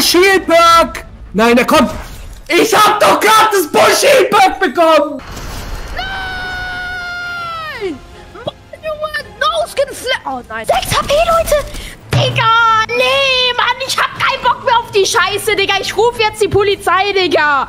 Shield Perk! Nein, er kommt! Ich hab doch gerade das Bush Shield Perk bekommen! Nein! No-Skin Flat! Oh nein! 6 HP, Leute! Digga! Nee, Mann! Ich hab keinen Bock mehr auf die Scheiße, Digga! Ich ruf jetzt die Polizei, Digga!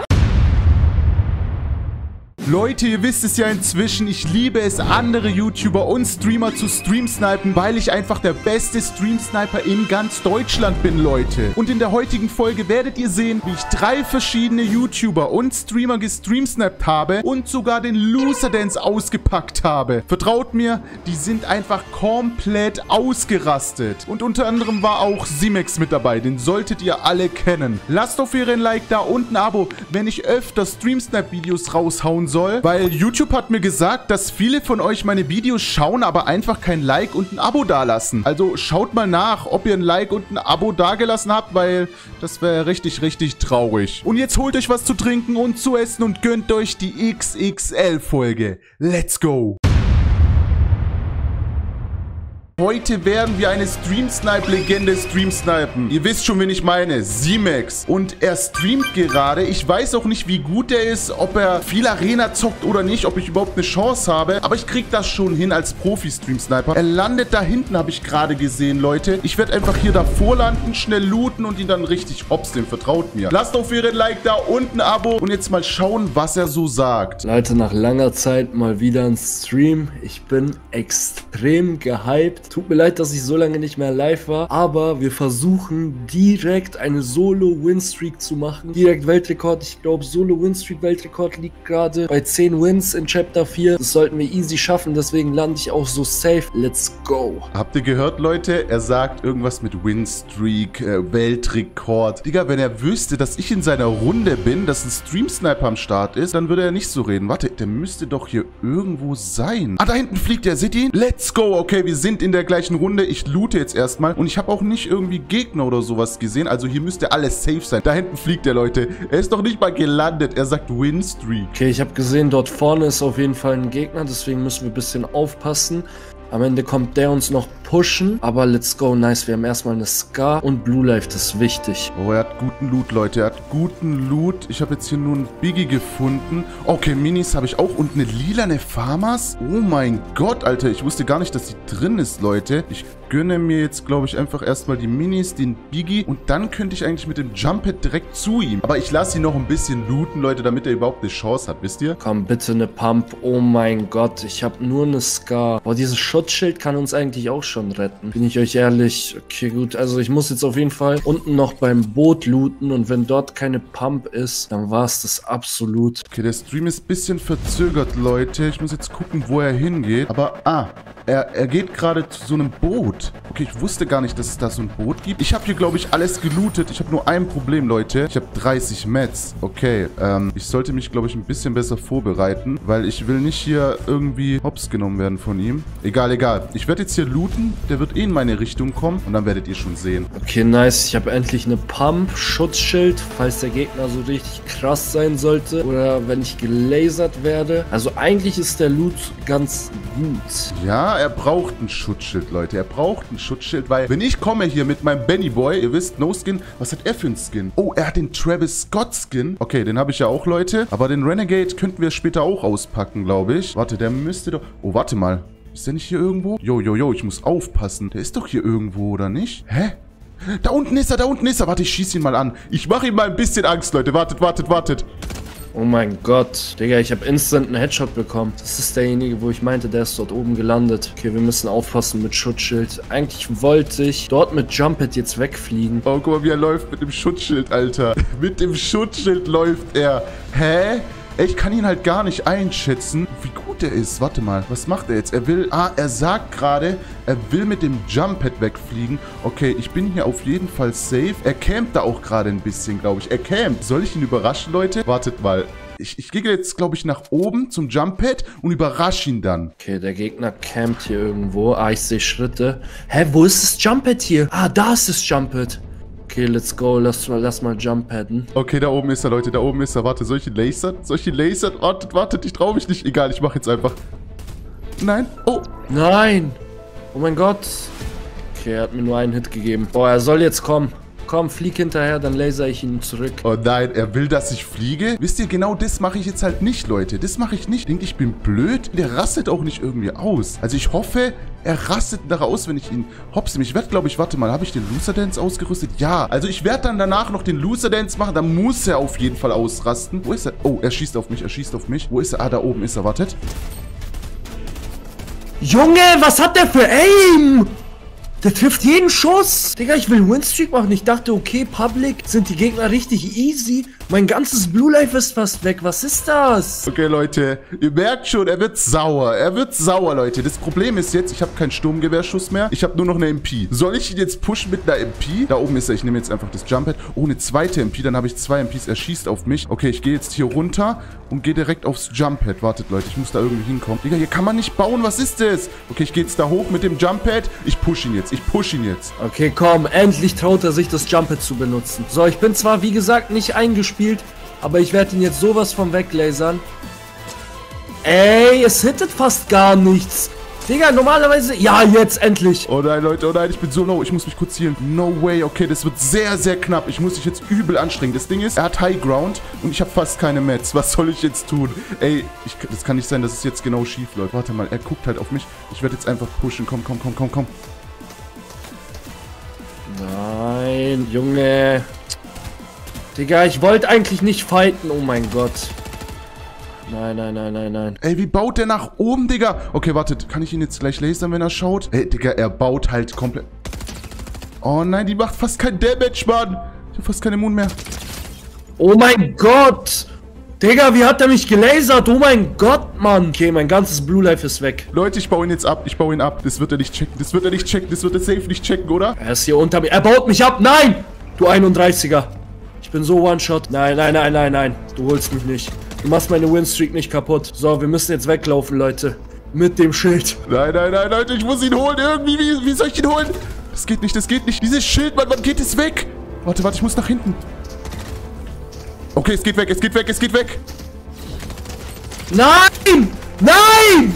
Leute, ihr wisst es ja inzwischen, ich liebe es, andere YouTuber und Streamer zu streamsnipen, weil ich einfach der beste Streamsniper in ganz Deutschland bin, Leute. Und in der heutigen Folge werdet ihr sehen, wie ich drei verschiedene YouTuber und Streamer gestreamsniped habe und sogar den Loser Dance ausgepackt habe. Vertraut mir, die sind einfach komplett ausgerastet. Und unter anderem war auch Simex mit dabei, den solltet ihr alle kennen. Lasst auf jeden Like da und ein Abo, wenn ich öfter Streamsnipe-Videos raushauen soll soll, weil YouTube hat mir gesagt, dass viele von euch meine Videos schauen, aber einfach kein Like und ein Abo dalassen. Also schaut mal nach, ob ihr ein Like und ein Abo dagelassen habt, weil das wäre richtig, richtig traurig. Und jetzt holt euch was zu trinken und zu essen und gönnt euch die XXL-Folge. Let's go! Heute werden wir eine Stream-Snipe-Legende stream-snipen. Ihr wisst schon, wen ich meine. Simex. Und er streamt gerade. Ich weiß auch nicht, wie gut er ist, ob er viel Arena zockt oder nicht, ob ich überhaupt eine Chance habe. Aber ich krieg das schon hin als Profi-Stream-Sniper. Er landet da hinten, habe ich gerade gesehen, Leute. Ich werde einfach hier davor landen, schnell looten und ihn dann richtig obsteln. Vertraut mir. Lasst auf jeden Like da und ein Abo. Und jetzt mal schauen, was er so sagt. Leute, nach langer Zeit mal wieder ein Stream. Ich bin extrem gehypt. Tut mir leid, dass ich so lange nicht mehr live war, aber wir versuchen direkt eine Solo-Win-Streak zu machen. Direkt Weltrekord. Ich glaube, Solo-Win-Streak-Weltrekord liegt gerade bei 10 Wins in Chapter 4. Das sollten wir easy schaffen, deswegen lande ich auch so safe. Let's go. Habt ihr gehört, Leute? Er sagt irgendwas mit Win-Streak, äh, Weltrekord. Digga, wenn er wüsste, dass ich in seiner Runde bin, dass ein Stream-Sniper am Start ist, dann würde er nicht so reden. Warte, der müsste doch hier irgendwo sein. Ah, da hinten fliegt er. Seht ihr ihn? Let's go. Okay, wir sind in der der gleichen Runde. Ich loote jetzt erstmal. Und ich habe auch nicht irgendwie Gegner oder sowas gesehen. Also hier müsste alles safe sein. Da hinten fliegt der, Leute. Er ist doch nicht mal gelandet. Er sagt Winstreak. Okay, ich habe gesehen, dort vorne ist auf jeden Fall ein Gegner. Deswegen müssen wir ein bisschen aufpassen. Am Ende kommt der uns noch pushen. Aber let's go, nice. Wir haben erstmal eine Scar und Blue Life, das ist wichtig. Oh, er hat guten Loot, Leute. Er hat guten Loot. Ich habe jetzt hier nur ein Biggie gefunden. Okay, Minis habe ich auch. Und eine lilane Farmers. Oh mein Gott, Alter. Ich wusste gar nicht, dass sie drin ist, Leute. Ich gönne mir jetzt, glaube ich, einfach erstmal die Minis, den Biggie. Und dann könnte ich eigentlich mit dem Jump-Pad direkt zu ihm. Aber ich lasse ihn noch ein bisschen looten, Leute, damit er überhaupt eine Chance hat, wisst ihr? Komm, bitte eine Pump. Oh mein Gott, ich habe nur eine Scar. Boah, dieses Schutzschild kann uns eigentlich auch schon retten. Bin ich euch ehrlich. Okay, gut. Also ich muss jetzt auf jeden Fall unten noch beim Boot looten. Und wenn dort keine Pump ist, dann war es das absolut. Okay, der Stream ist ein bisschen verzögert, Leute. Ich muss jetzt gucken, wo er hingeht. Aber, ah, er, er geht gerade zu so einem Boot. Okay, ich wusste gar nicht, dass es da so ein Boot gibt. Ich habe hier, glaube ich, alles gelootet. Ich habe nur ein Problem, Leute. Ich habe 30 Mets. Okay, ähm, ich sollte mich, glaube ich, ein bisschen besser vorbereiten, weil ich will nicht hier irgendwie hops genommen werden von ihm. Egal, egal. Ich werde jetzt hier looten. Der wird eh in meine Richtung kommen und dann werdet ihr schon sehen. Okay, nice. Ich habe endlich eine Pump, Schutzschild, falls der Gegner so richtig krass sein sollte oder wenn ich gelasert werde. Also eigentlich ist der Loot ganz gut. Ja, er braucht ein Schutzschild, Leute. Er braucht ein Schutzschild, weil wenn ich komme hier mit meinem Benny Boy, ihr wisst, No Skin, was hat er für einen Skin? Oh, er hat den Travis Scott Skin. Okay, den habe ich ja auch, Leute. Aber den Renegade könnten wir später auch auspacken, glaube ich. Warte, der müsste doch... Oh, warte mal. Ist der nicht hier irgendwo? Jo, jo, jo, ich muss aufpassen. Der ist doch hier irgendwo, oder nicht? Hä? Da unten ist er, da unten ist er. Warte, ich schieße ihn mal an. Ich mache ihm mal ein bisschen Angst, Leute. Wartet, wartet, wartet. Oh mein Gott. Digga, ich habe instant einen Headshot bekommen. Das ist derjenige, wo ich meinte, der ist dort oben gelandet. Okay, wir müssen aufpassen mit Schutzschild. Eigentlich wollte ich dort mit Jumpet jetzt wegfliegen. Oh, guck mal, wie er läuft mit dem Schutzschild, Alter. mit dem Schutzschild läuft er. Hä? Ich kann ihn halt gar nicht einschätzen, wie gut er ist. Warte mal, was macht er jetzt? Er will, ah, er sagt gerade, er will mit dem Jump-Pad wegfliegen. Okay, ich bin hier auf jeden Fall safe. Er campt da auch gerade ein bisschen, glaube ich. Er campt. Soll ich ihn überraschen, Leute? Wartet mal. Ich, ich gehe jetzt, glaube ich, nach oben zum Jump-Pad und überrasche ihn dann. Okay, der Gegner campt hier irgendwo. Ah, ich sehe Schritte. Hä, wo ist das Jump-Pad hier? Ah, da ist das Jump-Pad. Okay, let's go. Lass mal, lass mal Jump padden. Okay, da oben ist er, Leute. Da oben ist er. Warte, solche Laser? Solche Laser? Wartet, wartet. Ich traue mich nicht. Egal, ich mache jetzt einfach. Nein. Oh. Nein. Oh mein Gott. Okay, er hat mir nur einen Hit gegeben. Boah, er soll jetzt kommen. Komm, flieg hinterher, dann laser ich ihn zurück. Oh nein, er will, dass ich fliege? Wisst ihr, genau das mache ich jetzt halt nicht, Leute. Das mache ich nicht. Denkt, ich bin blöd? Der rastet auch nicht irgendwie aus. Also ich hoffe, er rastet da raus, wenn ich ihn hopse. Ich werde, glaube ich, warte mal, habe ich den Loser Dance ausgerüstet? Ja. Also ich werde dann danach noch den Loser Dance machen. Da muss er auf jeden Fall ausrasten. Wo ist er? Oh, er schießt auf mich, er schießt auf mich. Wo ist er? Ah, da oben ist er. Wartet. Junge, was hat der für Aim? Der trifft jeden Schuss. Digga, ich will Winstreak machen. Ich dachte, okay, Public sind die Gegner richtig easy. Mein ganzes Blue Life ist fast weg. Was ist das? Okay, Leute, ihr merkt schon, er wird sauer. Er wird sauer, Leute. Das Problem ist jetzt, ich habe keinen Sturmgewehrschuss mehr. Ich habe nur noch eine MP. Soll ich ihn jetzt pushen mit einer MP? Da oben ist er. Ich nehme jetzt einfach das Jump-Pad. Oh, eine zweite MP. Dann habe ich zwei MPs. Er schießt auf mich. Okay, ich gehe jetzt hier runter und gehe direkt aufs Jump-Pad. Wartet, Leute, ich muss da irgendwie hinkommen. Digga, hier kann man nicht bauen. Was ist das? Okay, ich gehe jetzt da hoch mit dem Jump-Pad. Ich push ihn jetzt. Ich push ihn jetzt. Okay, komm. Endlich traut er sich, das Jump-Pad zu benutzen. So, ich bin zwar, wie gesagt, nicht eingespielt, aber ich werde ihn jetzt sowas von weglasern. Ey, es hittet fast gar nichts. Digga, normalerweise... Ja, jetzt endlich. Oh nein, Leute, oh nein, ich bin so low. Ich muss mich kurz healen. No way. Okay, das wird sehr, sehr knapp. Ich muss mich jetzt übel anstrengen. Das Ding ist, er hat High Ground und ich habe fast keine Mets. Was soll ich jetzt tun? Ey, ich, das kann nicht sein, dass es jetzt genau schief läuft. Warte mal, er guckt halt auf mich. Ich werde jetzt einfach pushen. Komm, komm, komm, komm, komm. Nein, Junge. Digga, ich wollte eigentlich nicht fighten. Oh mein Gott. Nein, nein, nein, nein, nein. Ey, wie baut der nach oben, Digga? Okay, wartet. Kann ich ihn jetzt gleich lasern, wenn er schaut? Ey, Digga, er baut halt komplett... Oh nein, die macht fast kein Damage, Mann. Ich hab fast keine Moon mehr. Oh mein Gott. Digga, wie hat er mich gelasert? Oh mein Gott, Mann. Okay, mein ganzes Blue Life ist weg. Leute, ich baue ihn jetzt ab. Ich baue ihn ab. Das wird er nicht checken. Das wird er nicht checken. Das wird er safe nicht checken, oder? Er ist hier unter mir. Er baut mich ab. Nein! Du 31er. Ich bin so One-Shot. Nein, nein, nein, nein, nein. Du holst mich nicht. Du machst meine Winstreak nicht kaputt. So, wir müssen jetzt weglaufen, Leute. Mit dem Schild. Nein, nein, nein, Leute, ich muss ihn holen. Irgendwie, wie, wie soll ich ihn holen? Das geht nicht, das geht nicht. Dieses Schild, Mann, wann geht es weg? Warte, warte, ich muss nach hinten. Okay, es geht weg, es geht weg, es geht weg. Nein! Nein!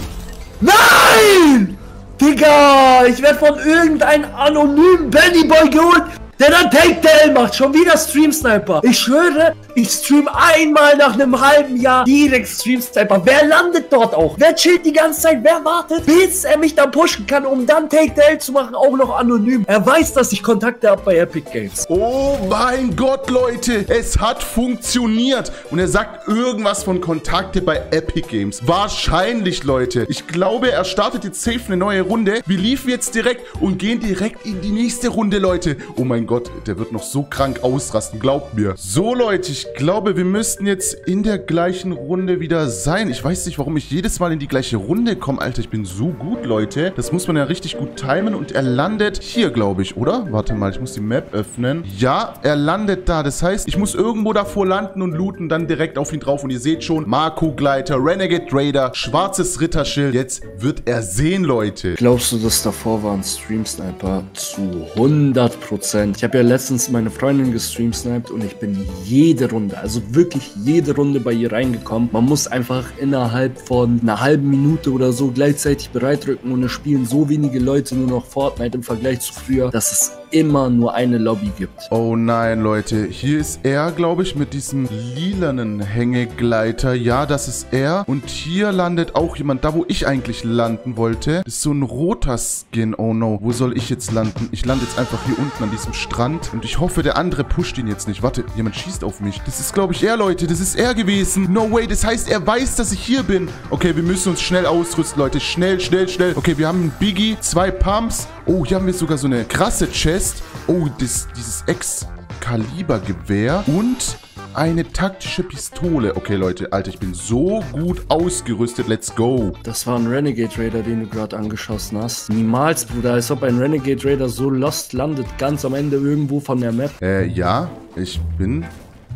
Nein! Digga, ich werde von irgendeinem anonymen Bennyboy geholt, der dann Takedown macht. Schon wieder Stream Sniper. Ich schwöre, ich stream einmal nach einem halben Jahr direkt Stream Sniper. Wer landet dort auch? Wer chillt die ganze Zeit? Wer wartet, bis er mich dann pushen kann, um dann Takedown zu machen, auch noch anonym? Er weiß, dass ich Kontakte habe bei Epic Games. Oh mein Gott, Leute. Es hat funktioniert. Und er sagt irgendwas von Kontakte bei Epic Games. Wahrscheinlich, Leute. Ich glaube, er startet jetzt safe eine neue Runde. Wir liefen jetzt direkt und gehen direkt in die nächste Runde, Leute. Oh mein Gott, der wird noch so krank ausrasten. Glaubt mir. So, Leute, ich glaube, wir müssten jetzt in der gleichen Runde wieder sein. Ich weiß nicht, warum ich jedes Mal in die gleiche Runde komme. Alter, ich bin so gut, Leute. Das muss man ja richtig gut timen. Und er landet hier, glaube ich, oder? Warte mal, ich muss die Map öffnen. Ja, er landet da. Das heißt, ich muss irgendwo davor landen und looten, dann direkt auf ihn drauf. Und ihr seht schon, Marco-Gleiter, Renegade Raider, schwarzes Ritterschild. Jetzt wird er sehen, Leute. Glaubst du, dass davor war ein Stream Sniper? Zu 100 Prozent. Ich habe ja letztens meine Freundin gestreamsniped und ich bin jede Runde, also wirklich jede Runde bei ihr reingekommen. Man muss einfach innerhalb von einer halben Minute oder so gleichzeitig bereitrücken und es spielen so wenige Leute nur noch Fortnite im Vergleich zu früher, dass es immer nur eine Lobby gibt. Oh nein, Leute. Hier ist er, glaube ich, mit diesem lilanen Hängegleiter. Ja, das ist er. Und hier landet auch jemand, da wo ich eigentlich landen wollte. Das ist so ein roter Skin. Oh no. Wo soll ich jetzt landen? Ich lande jetzt einfach hier unten an diesem Strand. Und ich hoffe, der andere pusht ihn jetzt nicht. Warte, jemand schießt auf mich. Das ist, glaube ich, er, Leute. Das ist er gewesen. No way. Das heißt, er weiß, dass ich hier bin. Okay, wir müssen uns schnell ausrüsten, Leute. Schnell, schnell, schnell. Okay, wir haben einen Biggie, zwei Pumps. Oh, hier haben wir sogar so eine krasse Chest. Oh, das, dieses Excalibur-Gewehr und eine taktische Pistole. Okay, Leute, Alter, ich bin so gut ausgerüstet. Let's go. Das war ein Renegade Raider, den du gerade angeschossen hast. Niemals, Bruder. Als ob ein Renegade Raider so lost landet, ganz am Ende irgendwo von der Map. Äh, ja, ich bin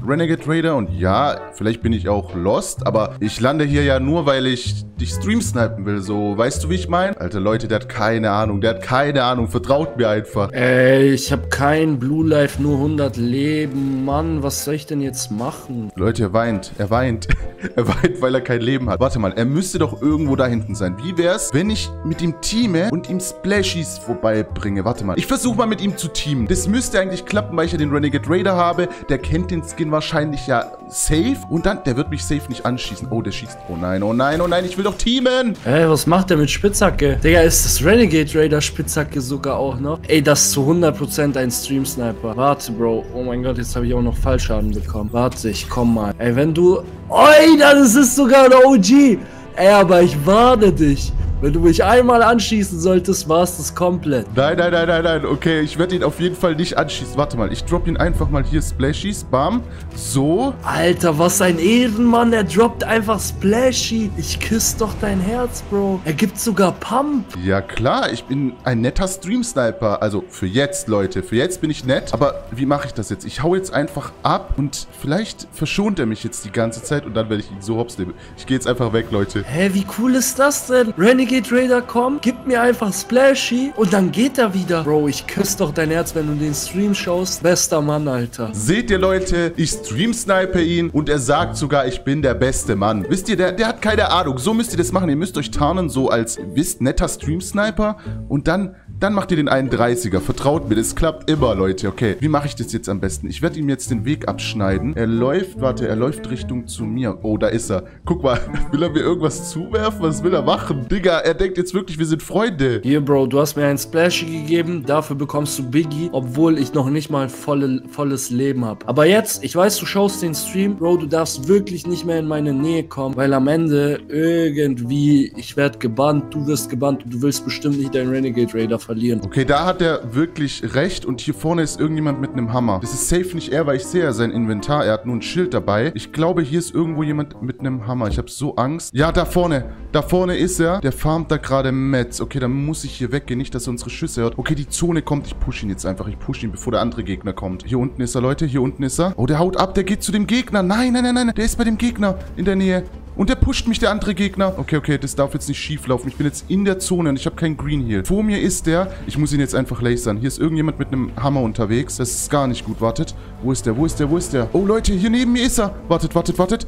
Renegade Raider und ja, vielleicht bin ich auch lost, aber ich lande hier ja nur, weil ich dich stream snipen will. So, weißt du, wie ich meine? Alter, Leute, der hat keine Ahnung. Der hat keine Ahnung. Vertraut mir einfach. Ey, ich habe kein Blue Life, nur 100 Leben. Mann, was soll ich denn jetzt machen? Leute, er weint. Er weint. er weint, weil er kein Leben hat. Warte mal, er müsste doch irgendwo da hinten sein. Wie wär's, wenn ich mit ihm teame und ihm Splashies vorbeibringe? Warte mal. Ich versuche mal mit ihm zu teamen. Das müsste eigentlich klappen, weil ich ja den Renegade Raider habe. Der kennt den Skin wahrscheinlich ja safe. Und dann, der wird mich safe nicht anschießen. Oh, der schießt. Oh nein, oh nein, oh nein, ich will doch teamen. Ey, was macht der mit Spitzhacke? Digga, ist das Renegade Raider Spitzhacke sogar auch noch? Ey, das ist zu 100% ein Stream Sniper. Warte, Bro. Oh mein Gott, jetzt habe ich auch noch Fallschaden bekommen. Warte, ich komm mal. Ey, wenn du... Oi, das ist sogar ein OG. Ey, aber ich warne dich. Wenn du mich einmal anschießen solltest, war's das komplett. Nein, nein, nein, nein, nein. Okay, ich werde ihn auf jeden Fall nicht anschießen. Warte mal, ich drop ihn einfach mal hier Splashies. Bam. So. Alter, was ein Ehrenmann. Er droppt einfach Splashy. Ich küsse doch dein Herz, Bro. Er gibt sogar Pump. Ja, klar. Ich bin ein netter Stream-Sniper. Also, für jetzt, Leute. Für jetzt bin ich nett. Aber wie mache ich das jetzt? Ich hau jetzt einfach ab und vielleicht verschont er mich jetzt die ganze Zeit und dann werde ich ihn so hops nehmen. Ich gehe jetzt einfach weg, Leute. Hä, wie cool ist das denn? Renegade Raider kommt, gibt mir einfach Splashy und dann geht er wieder. Bro, ich küsse doch dein Herz, wenn du den Stream schaust. Bester Mann, Alter. Seht ihr, Leute? Ich stream-snipe ihn und er sagt sogar, ich bin der beste Mann. Wisst ihr, der, der hat keine Ahnung. So müsst ihr das machen. Ihr müsst euch tarnen, so als, wisst, netter Stream-Sniper und dann dann macht ihr den 31er. Vertraut mir, das klappt immer, Leute. Okay, wie mache ich das jetzt am besten? Ich werde ihm jetzt den Weg abschneiden. Er läuft, warte, er läuft Richtung zu mir. Oh, da ist er. Guck mal, will er mir irgendwas zuwerfen? Was will er machen? Digga, er denkt jetzt wirklich, wir sind Freunde. Hier, Bro, du hast mir einen Splashy gegeben. Dafür bekommst du Biggie, obwohl ich noch nicht mal volle, volles Leben habe. Aber jetzt, ich weiß, du schaust den Stream. Bro, du darfst wirklich nicht mehr in meine Nähe kommen, weil am Ende irgendwie, ich werde gebannt, du wirst gebannt und du willst bestimmt nicht deinen Renegade Raider verlieren. Okay, da hat er wirklich recht und hier vorne ist irgendjemand mit einem Hammer. Das ist safe nicht er, weil ich sehe ja sein Inventar. Er hat nur ein Schild dabei. Ich glaube, hier ist irgendwo jemand mit einem Hammer. Ich habe so Angst. Ja, da vorne. Da vorne ist er. Der farmt da gerade Metz. Okay, dann muss ich hier weggehen. Nicht, dass er unsere Schüsse hört. Okay, die Zone kommt. Ich push ihn jetzt einfach. Ich push ihn, bevor der andere Gegner kommt. Hier unten ist er, Leute. Hier unten ist er. Oh, der haut ab. Der geht zu dem Gegner. Nein, nein, nein, nein. Der ist bei dem Gegner in der Nähe. Und der pusht mich, der andere Gegner. Okay, okay, das darf jetzt nicht schief laufen. Ich bin jetzt in der Zone und ich habe keinen Green Heal. Vor mir ist der. Ich muss ihn jetzt einfach lasern. Hier ist irgendjemand mit einem Hammer unterwegs. Das ist gar nicht gut. Wartet. Wo ist der? Wo ist der? Wo ist der? Oh, Leute, hier neben mir ist er. Wartet, wartet, wartet.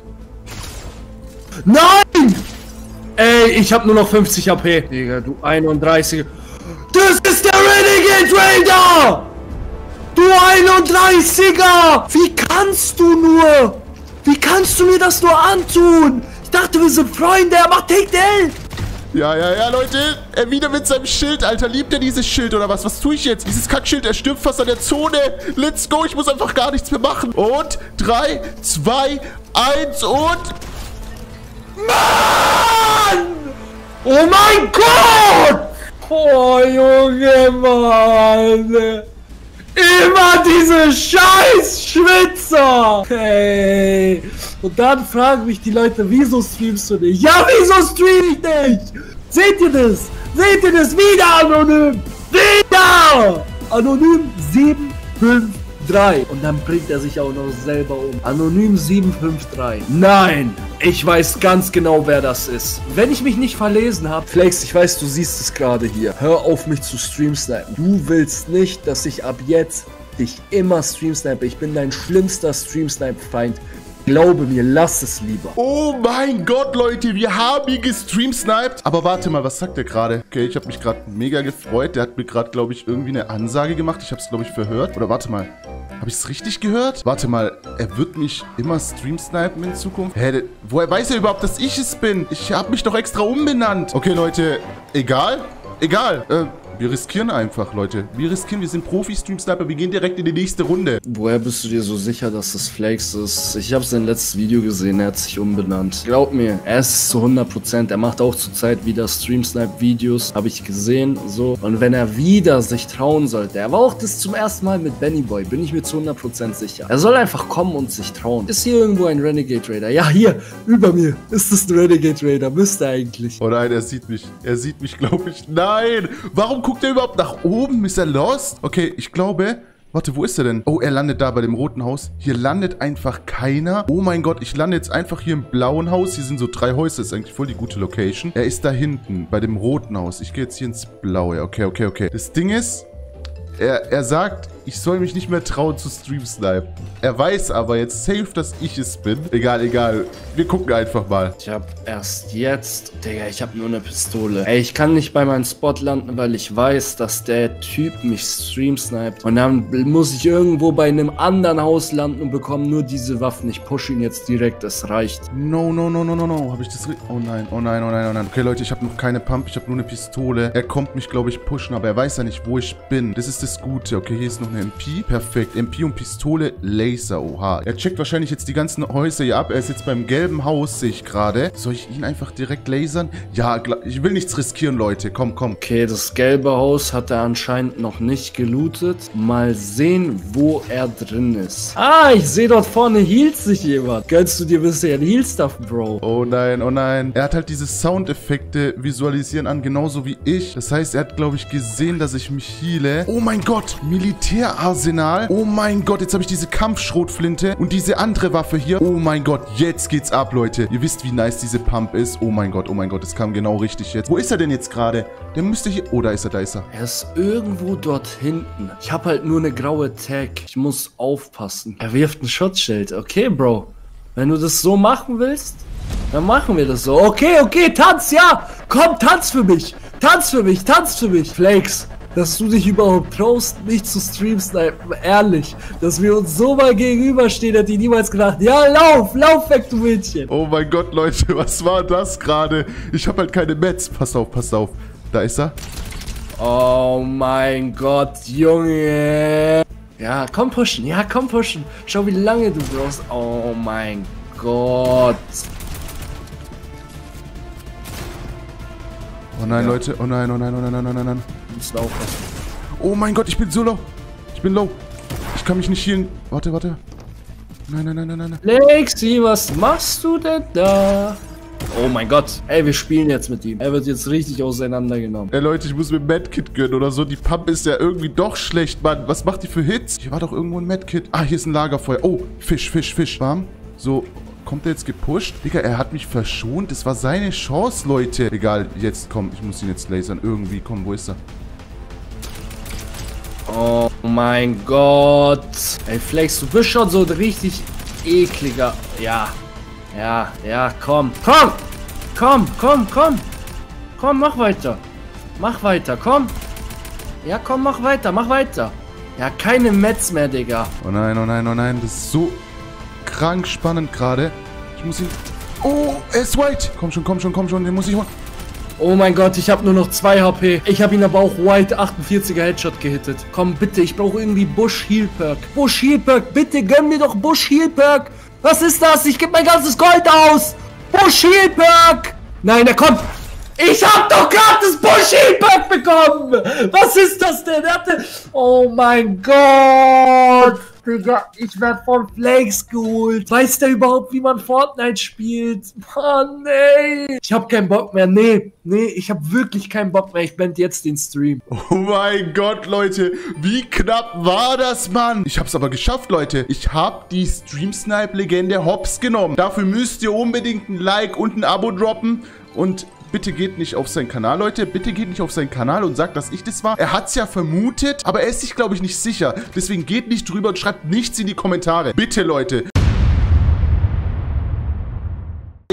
Nein! Ey, ich habe nur noch 50 HP. Digga, du 31. Das ist der Renegade Raider! Du 31er! Wie kannst du nur? Wie kannst du mir das nur antun? Ich dachte, wir sind Freunde. Er macht Takedown. Ja, ja, ja, Leute. Er wieder mit seinem Schild, Alter. Liebt er dieses Schild oder was? Was tue ich jetzt? Dieses Kackschild, er stirbt fast an der Zone. Let's go. Ich muss einfach gar nichts mehr machen. Und 3, 2, 1 und... Mann! Oh mein Gott! Oh, Junge, Mann! Immer diese scheiß Schwitzer! Hey! Und dann fragen mich die Leute, wieso streamst du nicht? Ja, wieso stream ich nicht? Seht ihr das? Seht ihr das? Wieder anonym! Wieder! Anonym 753. Und dann bringt er sich auch noch selber um. Anonym 753. Nein! Ich weiß ganz genau, wer das ist. Wenn ich mich nicht verlesen habe, Flex, ich weiß, du siehst es gerade hier. Hör auf, mich zu streamsnipen. Du willst nicht, dass ich ab jetzt dich immer streamsnipe. Ich bin dein schlimmster Streamsnipe-Feind. Glaube mir, lass es lieber. Oh mein Gott, Leute, wir haben ihn gestreamsniped. Aber warte mal, was sagt er gerade? Okay, ich habe mich gerade mega gefreut. Der hat mir gerade, glaube ich, irgendwie eine Ansage gemacht. Ich habe es, glaube ich, verhört. Oder warte mal. Habe ich es richtig gehört? Warte mal, er wird mich immer streamsnipen in Zukunft? Hä, woher weiß er überhaupt, dass ich es bin? Ich habe mich doch extra umbenannt. Okay, Leute, egal. Egal. Äh, wir riskieren einfach, Leute. Wir riskieren, wir sind Profi-Stream-Sniper, wir gehen direkt in die nächste Runde. Woher bist du dir so sicher, dass das Flakes ist? Ich habe sein letztes Video gesehen, er hat sich umbenannt. Glaub mir, er ist zu 100%. Er macht auch zurzeit wieder Stream-Snipe-Videos, habe ich gesehen, so. Und wenn er wieder sich trauen sollte, er war auch das zum ersten Mal mit Benny Boy, bin ich mir zu 100% sicher. Er soll einfach kommen und sich trauen. Ist hier irgendwo ein Renegade Raider? Ja, hier, über mir. Ist das ein Renegade Raider? Müsste eigentlich. Oh nein, er sieht mich. Er sieht mich, glaube ich. Nein! Warum guckt er überhaupt nach oben? Ist er lost? Okay, ich glaube, Warte, wo ist er denn? Oh, er landet da bei dem roten Haus. Hier landet einfach keiner. Oh mein Gott, ich lande jetzt einfach hier im blauen Haus. Hier sind so drei Häuser. Ist eigentlich voll die gute Location. Er ist da hinten, bei dem roten Haus. Ich gehe jetzt hier ins blaue. Okay, okay, okay. Das Ding ist, er, er sagt, ich soll mich nicht mehr trauen zu Stream snipen. Er weiß aber jetzt safe, dass ich es bin. Egal, egal. Wir gucken einfach mal. Ich hab erst jetzt... Digga, ich hab nur eine Pistole. Ey, ich kann nicht bei meinem Spot landen, weil ich weiß, dass der Typ mich stream sniped. Und dann muss ich irgendwo bei einem anderen Haus landen und bekomme nur diese Waffen. Ich pushe ihn jetzt direkt, es reicht. No, no, no, no, no, no. Habe ich das... Oh nein, oh nein, oh nein, oh nein. Okay, Leute, ich habe noch keine Pump. Ich habe nur eine Pistole. Er kommt mich, glaube ich, pushen, aber er weiß ja nicht, wo ich bin. Das ist das Gute. Okay, hier ist noch eine eine MP. Perfekt. MP und Pistole, Laser. Oha. Er checkt wahrscheinlich jetzt die ganzen Häuser hier ab. Er ist jetzt beim gelben Haus, sehe ich gerade. Soll ich ihn einfach direkt lasern? Ja, ich will nichts riskieren, Leute. Komm, komm. Okay, das gelbe Haus hat er anscheinend noch nicht gelootet. Mal sehen, wo er drin ist. Ah, ich sehe dort vorne hielt sich jemand. Gönnst du dir bisher Heal Stuff, Bro? Oh nein, oh nein. Er hat halt diese Soundeffekte visualisieren an, genauso wie ich. Das heißt, er hat, glaube ich, gesehen, dass ich mich heale. Oh mein Gott, Militär Militärarsenal. Oh mein Gott, jetzt habe ich diese Kampfschrotflinte und diese andere Waffe hier. Oh mein Gott, jetzt geht's ab, Leute. Ihr wisst, wie nice diese Pump ist. Oh mein Gott, oh mein Gott, das kam genau richtig jetzt. Wo ist er denn jetzt gerade? Der müsste hier... Oh, da ist er, da ist er. Er ist irgendwo dort hinten. Ich habe halt nur eine graue Tag. Ich muss aufpassen. Er wirft ein Schutzschild. Okay, Bro. Wenn du das so machen willst, dann machen wir das so. Okay, okay, tanz, ja. Komm, tanz für mich. Tanz für mich, tanz für mich. Flakes, dass du dich überhaupt traust, mich zu stream snipen. Ehrlich, dass wir uns so mal gegenüberstehen, hätte ich niemals gedacht. Ja, lauf, lauf weg, du Mädchen. Oh mein Gott, Leute, was war das gerade? Ich habe halt keine Mets. Pass auf, pass auf. Da ist er. Oh mein Gott, Junge. Ja, komm pushen. Ja, komm pushen. Schau, wie lange du brauchst. Oh mein Gott. Oh nein, ja. Leute. Oh nein, oh nein, oh nein, oh nein, oh nein müssen aufpassen. Oh mein Gott, ich bin so low. Ich bin low. Ich kann mich nicht healen. Warte, warte. Nein, nein, nein, nein, nein. Lexi, was machst du denn da? Oh mein Gott. Ey, wir spielen jetzt mit ihm. Er wird jetzt richtig auseinandergenommen. Ey, Leute, ich muss mir ein Medkit gönnen oder so. Die Pump ist ja irgendwie doch schlecht, Mann. Was macht die für Hits? Hier war doch irgendwo ein Medkit. Ah, hier ist ein Lagerfeuer. Oh, Fisch, Fisch, Fisch. Warm. So, kommt er jetzt gepusht? Digga, er hat mich verschont. Das war seine Chance, Leute. Egal, jetzt komm. Ich muss ihn jetzt lasern. Irgendwie, komm, wo ist er? Oh mein Gott. Ey, Flex, du bist schon so ein richtig ekliger. Ja. Ja, ja, komm. Komm! Komm, komm, komm. Komm, mach weiter. Mach weiter, komm. Ja, komm, mach weiter, mach weiter. Ja, keine Metz mehr, Digga. Oh nein, oh nein, oh nein. Das ist so krank spannend gerade. Ich muss ihn... Oh, er ist white. Komm schon, komm schon, komm schon. Den muss ich holen. Oh mein Gott, ich habe nur noch 2 HP. Ich habe ihn aber auch White 48er Headshot gehittet. Komm, bitte, ich brauche irgendwie Bush Heal Perk. Bush Heal Perk, bitte gönn mir doch Bush Heal Perk. Was ist das? Ich gebe mein ganzes Gold aus. Bush Heal Perk. Nein, er kommt. Ich hab doch das Bush Heal Perk bekommen. Was ist das denn? Er hatte... Oh mein Gott. Digga, ich werd von Flakes geholt. Weiß der überhaupt, wie man Fortnite spielt? Mann, nee. Ich hab keinen Bock mehr. Nee, nee, ich hab wirklich keinen Bock mehr. Ich blende jetzt den Stream. Oh mein Gott, Leute. Wie knapp war das, Mann? Ich hab's aber geschafft, Leute. Ich hab die Stream-Snipe-Legende hops genommen. Dafür müsst ihr unbedingt ein Like und ein Abo droppen. Und Bitte geht nicht auf seinen Kanal, Leute. Bitte geht nicht auf seinen Kanal und sagt, dass ich das war. Er hat es ja vermutet, aber er ist sich, glaube ich, nicht sicher. Deswegen geht nicht drüber und schreibt nichts in die Kommentare. Bitte, Leute.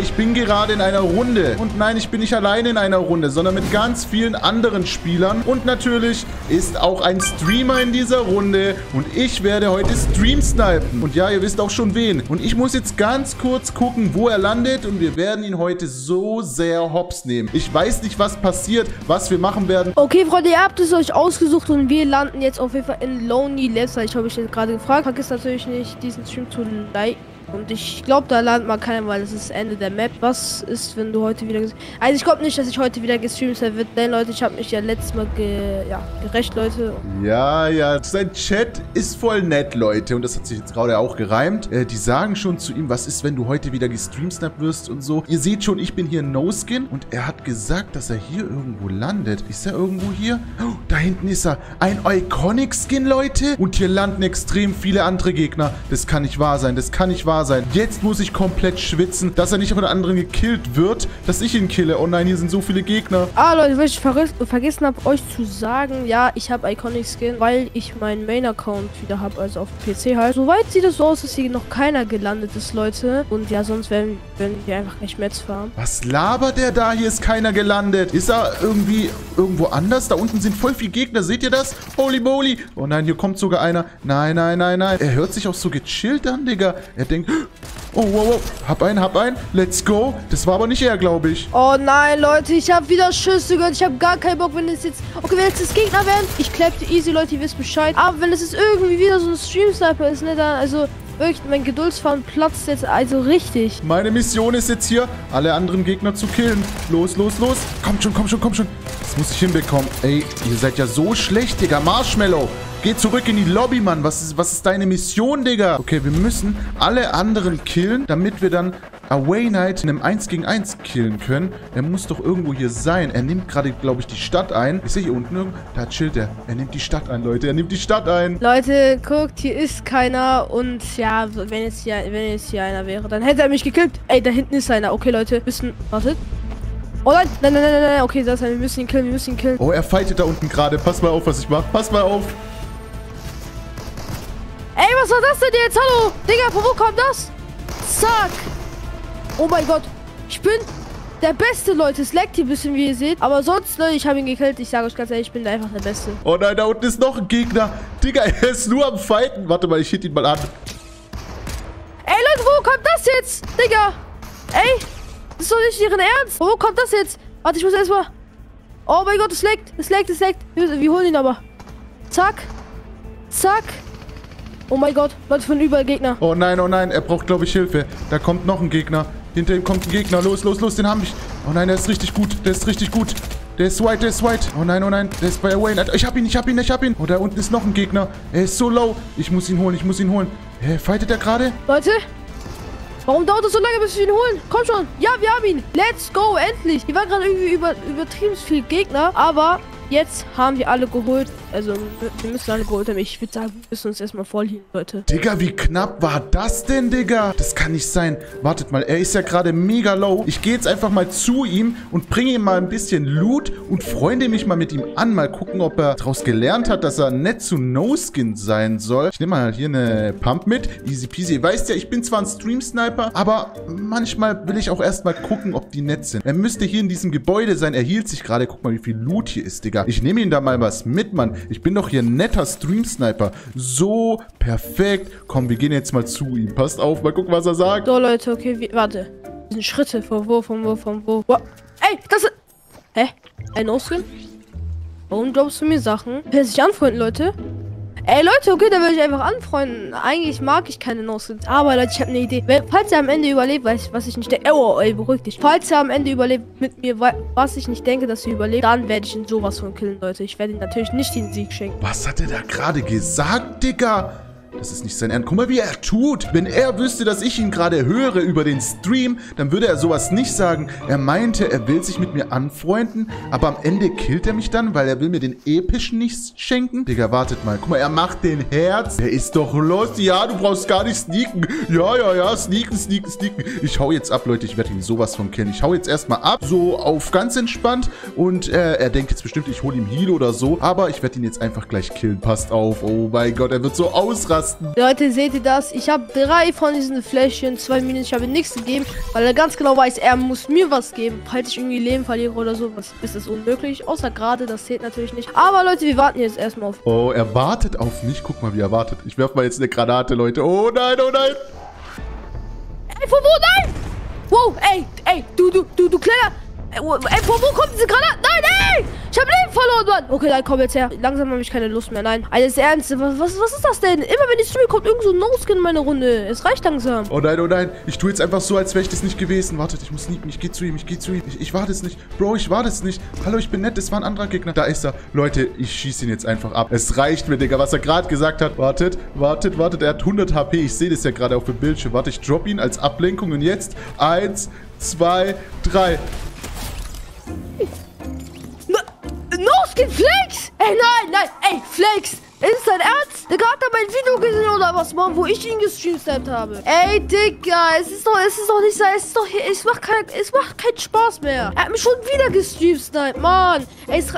Ich bin gerade in einer Runde. Und nein, ich bin nicht alleine in einer Runde, sondern mit ganz vielen anderen Spielern. Und natürlich ist auch ein Streamer in dieser Runde. Und ich werde heute Stream snipen. Und ja, ihr wisst auch schon wen. Und ich muss jetzt ganz kurz gucken, wo er landet. Und wir werden ihn heute so sehr hops nehmen. Ich weiß nicht, was passiert, was wir machen werden. Okay, Freunde, ihr habt es euch ausgesucht. Und wir landen jetzt auf jeden Fall in Lonely Lesser. Ich habe mich jetzt gerade gefragt. Vergiss natürlich nicht, diesen Stream zu liken Und ich glaube, da landet man keiner, weil es ist Ende der Map. Was ist, wenn du heute wieder... Also ich glaube nicht, dass ich heute wieder gestreamt wird. Denn Leute, ich habe mich ja letztes Mal ge ja, gerecht, Leute. Ja, ja, sein Chat ist voll nett, Leute. Und das hat sich jetzt gerade auch gereimt. Äh, die sagen schon zu ihm, was ist, wenn du heute wieder gestreamsnappt wirst und so. Ihr seht schon, ich bin hier No-Skin. Und er hat gesagt, dass er hier irgendwo landet. Ist er irgendwo hier? Oh, da hinten ist er. Ein Iconic-Skin, Leute. Und hier landen extrem viele andere Gegner. Das kann nicht wahr sein. Das kann nicht wahr sein. Jetzt muss ich komplett schwitzen, dass er nicht von anderen gekillt wird, dass ich ihn kille. Oh nein, hier sind so viele Gegner. Ah, Leute, was ich ver vergessen habe, euch zu sagen, ja, ich habe Iconic Skin, weil ich meinen Main-Account wieder habe, also auf PC halt. Soweit sieht es so aus, dass hier noch keiner gelandet ist, Leute. Und ja, sonst werden, werden wir einfach nicht Metz fahren. Was labert der da? Hier ist keiner gelandet. Ist er irgendwie irgendwo anders? Da unten sind voll viele Gegner. Seht ihr das? Holy moly. Oh nein, hier kommt sogar einer. Nein, nein, nein, nein. Er hört sich auch so gechillt an, Digga. Er denkt, oh, wow, wow. Hab einen, hab einen. Let's go. Das war aber nicht er, glaube ich. Oh nein, Leute. Ich habe wieder Schüsse gehört. Ich habe gar keinen Bock, wenn es jetzt... Okay, wenn jetzt das Gegner werden. Ich klappte easy, Leute. Ihr wisst Bescheid. Aber wenn es jetzt irgendwie wieder so ein Stream-Sniper ist, ne, dann... Also... Wirklich, mein Geduldsfaden platzt jetzt also richtig. Meine Mission ist jetzt hier, alle anderen Gegner zu killen. Los, los, los. Kommt schon, komm schon, komm schon. Das muss ich hinbekommen. Ey, ihr seid ja so schlecht, Digga. Marshmallow. Geh zurück in die Lobby, Mann. Was ist, was ist deine Mission, Digga? Okay, wir müssen alle anderen killen, damit wir dann Away Knight in einem 1 gegen 1 killen können. Er muss doch irgendwo hier sein. Er nimmt gerade, glaube ich, die Stadt ein. Ist er hier unten irgendwo? Da chillt er. Er nimmt die Stadt ein, Leute. Er nimmt die Stadt ein. Leute, guckt, hier ist keiner. Und ja, wenn jetzt hier, wenn jetzt hier einer wäre, dann hätte er mich gekillt. Ey, da hinten ist einer. Okay, Leute, müssen... Wartet. Oh nein, nein, nein, nein, nein. Okay, das einer. Wir müssen ihn killen, wir müssen ihn killen. Oh, er fightet da unten gerade. Pass mal auf, was ich mache. Pass mal auf. Ey, was war das denn jetzt? Hallo? Digga, von wo kommt das? Zack. Oh mein Gott. Ich bin der Beste, Leute. Es leckt hier ein bisschen, wie ihr seht. Aber sonst, Leute, ich habe ihn gekillt. Ich sage euch ganz ehrlich, ich bin einfach der Beste. Oh nein, da unten ist noch ein Gegner. Digga, er ist nur am Fighten. Warte mal, ich hit ihn mal an. Ey, Leute, wo kommt das jetzt? Digga. Ey, das ist doch nicht ihren Ernst. Wo kommt das jetzt? Warte, ich muss erstmal... Oh mein Gott, es leckt. Es leckt, es leckt. Wir, wir holen ihn aber. Zack. Zack. Oh mein Gott, Leute, von überall Gegner. Oh nein, oh nein, er braucht, glaube ich, Hilfe. Da kommt noch ein Gegner. Hinter ihm kommt ein Gegner. Los, los, los, den haben ich. Oh nein, der ist richtig gut. Der ist richtig gut. Der ist white, der ist white. Oh nein, oh nein, der ist bei Wayne. Ich hab ihn, ich hab ihn, ich hab ihn. Oh, da unten ist noch ein Gegner. Er ist so low. Ich muss ihn holen, ich muss ihn holen. Hä, fightet er gerade? Leute, warum dauert es so lange, bis wir ihn holen? Komm schon. Ja, wir haben ihn. Let's go, endlich. Hier waren gerade irgendwie über, übertrieben viele Gegner, aber jetzt haben wir alle geholt. Also, wir müssen alle haben. Ich würde sagen, wir müssen uns erstmal vollhielen, Leute. Digga, wie knapp war das denn, Digga? Das kann nicht sein. Wartet mal, er ist ja gerade mega low. Ich gehe jetzt einfach mal zu ihm und bringe ihm mal ein bisschen Loot und freunde mich mal mit ihm an. Mal gucken, ob er daraus gelernt hat, dass er nett zu No-Skin sein soll. Ich nehme mal hier eine Pump mit. Easy peasy. Ihr weißt ja, ich bin zwar ein Stream-Sniper, aber manchmal will ich auch erstmal gucken, ob die nett sind. Er müsste hier in diesem Gebäude sein. Er hielt sich gerade. Guck mal, wie viel Loot hier ist, Digga. Ich nehme ihm da mal was mit, Mann. Ich bin doch hier ein netter Stream-Sniper. So perfekt. Komm, wir gehen jetzt mal zu ihm. Passt auf, mal gucken, was er sagt. So, Leute, okay, wie, warte. Das sind Schritte. Von wo, von wo, von wo. wo. Ey, das ist... Hä? Ein No-Skin? Warum droppst du mir Sachen? Wer sich anfreunden, Leute? Ey, Leute, okay, da würde ich einfach anfreunden. Eigentlich mag ich keine No-Skins. Aber, Leute, ich habe eine Idee. Wenn, falls er am Ende überlebt, weiß ich, was ich nicht denke. Oh, ey, beruhig dich. Falls er am Ende überlebt mit mir, was ich nicht denke, dass er überlebt, dann werde ich ihn sowas von killen, Leute. Ich werde ihm natürlich nicht den Sieg schenken. Was hat er da gerade gesagt, Digga? Das ist nicht sein Ernst. Guck mal, wie er tut. Wenn er wüsste, dass ich ihn gerade höre über den Stream, dann würde er sowas nicht sagen. Er meinte, er will sich mit mir anfreunden, aber am Ende killt er mich dann, weil er will mir den epischen nicht schenken. Digga, wartet mal. Guck mal, er macht den Herz. Er ist doch los. Ja, du brauchst gar nicht sneaken. Ja, ja, ja, sneaken, sneaken, sneaken. Ich hau jetzt ab, Leute. Ich werde ihn sowas von killen. Ich hau jetzt erstmal ab, so auf ganz entspannt. Und äh, er denkt jetzt bestimmt, ich hole ihm Heal oder so. Aber ich werde ihn jetzt einfach gleich killen. Passt auf. Oh mein Gott, er wird so ausrasten ausrasten. Leute, seht ihr das? Ich habe drei von diesen Fläschchen, zwei Minuten. Ich habe nichts gegeben, weil er ganz genau weiß, er muss mir was geben. Falls ich irgendwie Leben verliere oder so, was ist das unmöglich. Außer gerade, das zählt natürlich nicht. Aber Leute, wir warten jetzt erstmal auf. Oh, er wartet auf mich. Guck mal, wie er wartet. Ich werfe mal jetzt eine Granate, Leute. Oh nein, oh nein. Ey, von wo? Nein! Wow, ey, ey, du, du, du, du kleiner. Ey, von wo kommt diese Granate? Nein, ey! Ich hab Leben verloren, Mann. Okay, dann komm jetzt her. Langsam habe ich keine Lust mehr. Nein. Alles Ernst. Was, was, ist das denn? Immer wenn ich streame, kommt irgend so ein No-Skin in meine Runde. Es reicht langsam. Oh nein, oh nein. Ich tue jetzt einfach so, als wäre ich das nicht gewesen. Wartet, ich muss sneaken. Ich gehe zu ihm. Ich gehe zu ihm. Ich, ich war das nicht. Bro, ich war das nicht. Hallo, ich bin nett. Das war ein anderer Gegner. Da ist er. Leute, ich schieße ihn jetzt einfach ab. Es reicht mir, Digga, was er gerade gesagt hat. Wartet, wartet, wartet. Er hat 100 HP. Ich sehe das ja gerade auf dem Bildschirm. Warte, ich drop ihn als Ablenkung. Und jetzt eins, zwei, drei. No-Skin Flex! Ey, nein, nein. Ey, Flex. Ist dein Ernst? Digga, hat er mein Video gesehen oder was, Mann, wo ich ihn gestreamt habe? Ey, Digga, es ist doch, es ist doch nicht so, es ist doch, es macht kein, es macht keinen Spaß mehr. Er hat mich schon wieder gestreamt, Mann. Ey, es,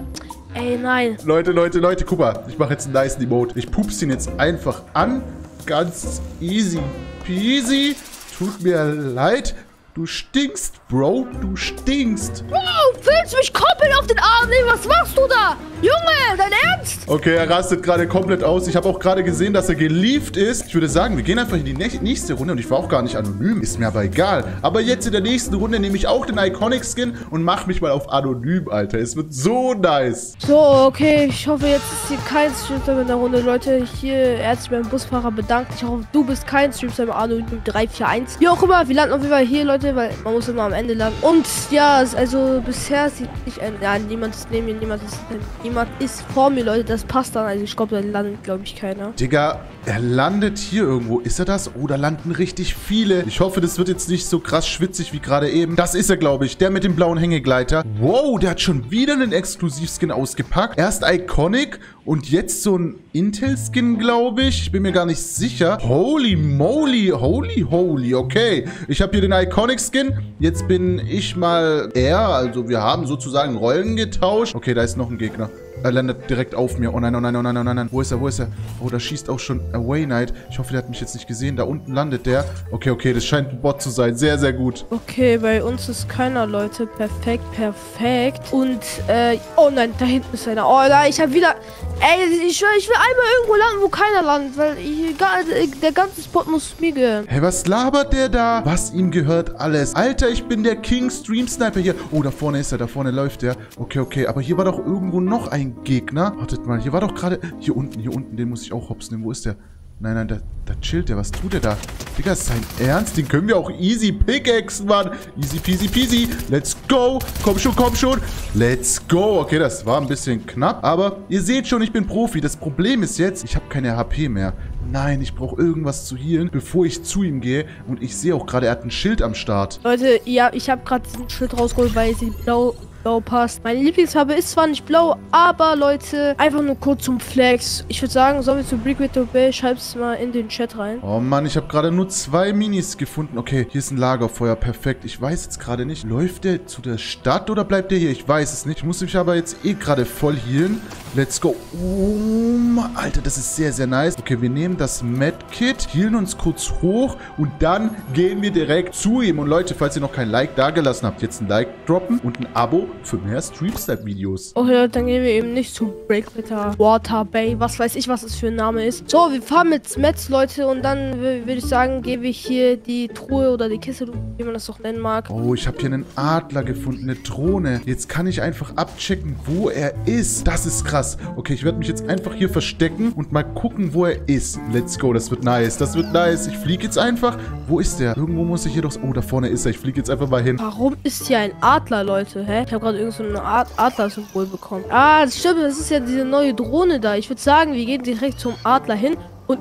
ey, nein. Leute, Leute, Leute, guck mal. Ich mache jetzt einen nice Emote. Ich pups ihn jetzt einfach an. Ganz easy peasy. Tut mir leid. Du stinkst, Bro. Du stinkst. Bro, willst du mich komplett auf den Arm nehmen? Was machst du da? Junge, dein Ernst? Okay, er rastet gerade komplett aus. Ich habe auch gerade gesehen, dass er gelieft ist. Ich würde sagen, wir gehen einfach in die nächste Runde. Und ich war auch gar nicht anonym. Ist mir aber egal. Aber jetzt in der nächsten Runde nehme ich auch den Iconic Skin und mache mich mal auf anonym, Alter. Es wird so nice. So, okay. Ich hoffe, jetzt ist hier kein Streamster in der Runde. Leute, hier, er hat sich beim Busfahrer bedankt. Ich hoffe, du bist kein Streamster im anonym 341. Wie auch immer, wir landen auf jeden Fall hier, Leute, weil man muss immer am Ende landen. Und ja, also bisher sieht nicht ein... Ja, niemand ist neben mir, niemand ist... Niemand ist vor mir, Leute. Das passt dann. Also ich glaube, da landet, glaube ich, keiner. Digga, er landet hier irgendwo. Ist er das? Oh, da landen richtig viele. Ich hoffe, das wird jetzt nicht so krass schwitzig wie gerade eben. Das ist er, glaube ich. Der mit dem blauen Hängegleiter. Wow, der hat schon wieder einen Exklusivskin ausgepackt. Erst Iconic und jetzt so ein Intel-Skin, glaube ich. Ich bin mir gar nicht sicher. Holy moly, holy holy. Okay, ich habe hier den Iconic-Skin. Jetzt bin ich mal er. Also wir haben sozusagen Rollen getauscht. Okay, da ist noch ein Gegner. Er landet direkt auf mir. Oh nein, oh nein, oh nein, oh nein, oh nein. Wo ist er, wo ist er? Oh, da schießt auch schon Away Knight. Ich hoffe, der hat mich jetzt nicht gesehen. Da unten landet der. Okay, okay, das scheint ein Bot zu sein. Sehr, sehr gut. Okay, bei uns ist keiner, Leute. Perfekt, perfekt. Und, äh, oh nein, da hinten ist einer. Oh nein, ich habe wieder... Ey, ich, ich will einmal irgendwo landen, wo keiner landet, weil ich, der ganze Spot muss mir gehören. Hey, was labert der da? Was ihm gehört alles. Alter, ich bin der King Stream Sniper hier. Oh, da vorne ist er, da vorne läuft er. Okay, okay, aber hier war doch irgendwo noch ein Gegner. Wartet mal, hier war doch gerade... Hier unten, hier unten, den muss ich auch hops nehmen. Wo ist der? Nein, nein, da, da chillt der. Was tut der da? Digga, ist sein Ernst? Den können wir auch easy pickaxen, Mann. Easy peasy peasy. Let's go. Komm schon, komm schon. Let's go. Okay, das war ein bisschen knapp. Aber ihr seht schon, ich bin Profi. Das Problem ist jetzt, ich habe keine HP mehr. Nein, ich brauche irgendwas zu healen, bevor ich zu ihm gehe. Und ich sehe auch gerade, er hat ein Schild am Start. Leute, ja, ich habe gerade diesen Schild rausgeholt, weil sie blau blau passt. Meine Lieblingsfarbe ist zwar nicht blau, aber Leute, einfach nur kurz zum Flex. Ich würde sagen, sollen wir zu Brickwitter Bay? Schreib's mal in den Chat rein. Oh Mann, ich habe gerade nur zwei Minis gefunden. Okay, hier ist ein Lagerfeuer. Perfekt. Ich weiß jetzt gerade nicht. Läuft der zu der Stadt oder bleibt der hier? Ich weiß es nicht. Ich muss mich aber jetzt eh gerade voll healen. Let's go. Oh, Alter, das ist sehr, sehr nice. Okay, wir nehmen das Medkit, healen uns kurz hoch und dann gehen wir direkt zu ihm. Und Leute, falls ihr noch kein Like dagelassen habt, jetzt ein Like droppen und ein Abo für mehr Streamstyle-Videos. Okay, Leute, dann gehen wir eben nicht zu Breakwater Water Bay, was weiß ich, was das für ein Name ist. So, wir fahren mit Metz, Leute, und dann würde ich sagen, gebe ich hier die Truhe oder die Kiste, wie man das doch nennen mag. Oh, ich habe hier einen Adler gefunden, eine Drohne. Jetzt kann ich einfach abchecken, wo er ist. Das ist krass. Okay, ich werde mich jetzt einfach hier verstecken und mal gucken, wo er ist. Let's go, das wird nice, das wird nice. Ich fliege jetzt einfach. Wo ist der? Irgendwo muss ich hier doch... Oh, da vorne ist er. Ich fliege jetzt einfach mal hin. Warum ist hier ein Adler, Leute? Hä? Ich habe gerade irgend so eine Art Adler-Symbol bekommen. Ah, das stimmt. Das ist ja diese neue Drohne da. Ich würde sagen, wir gehen direkt zum Adler hin und...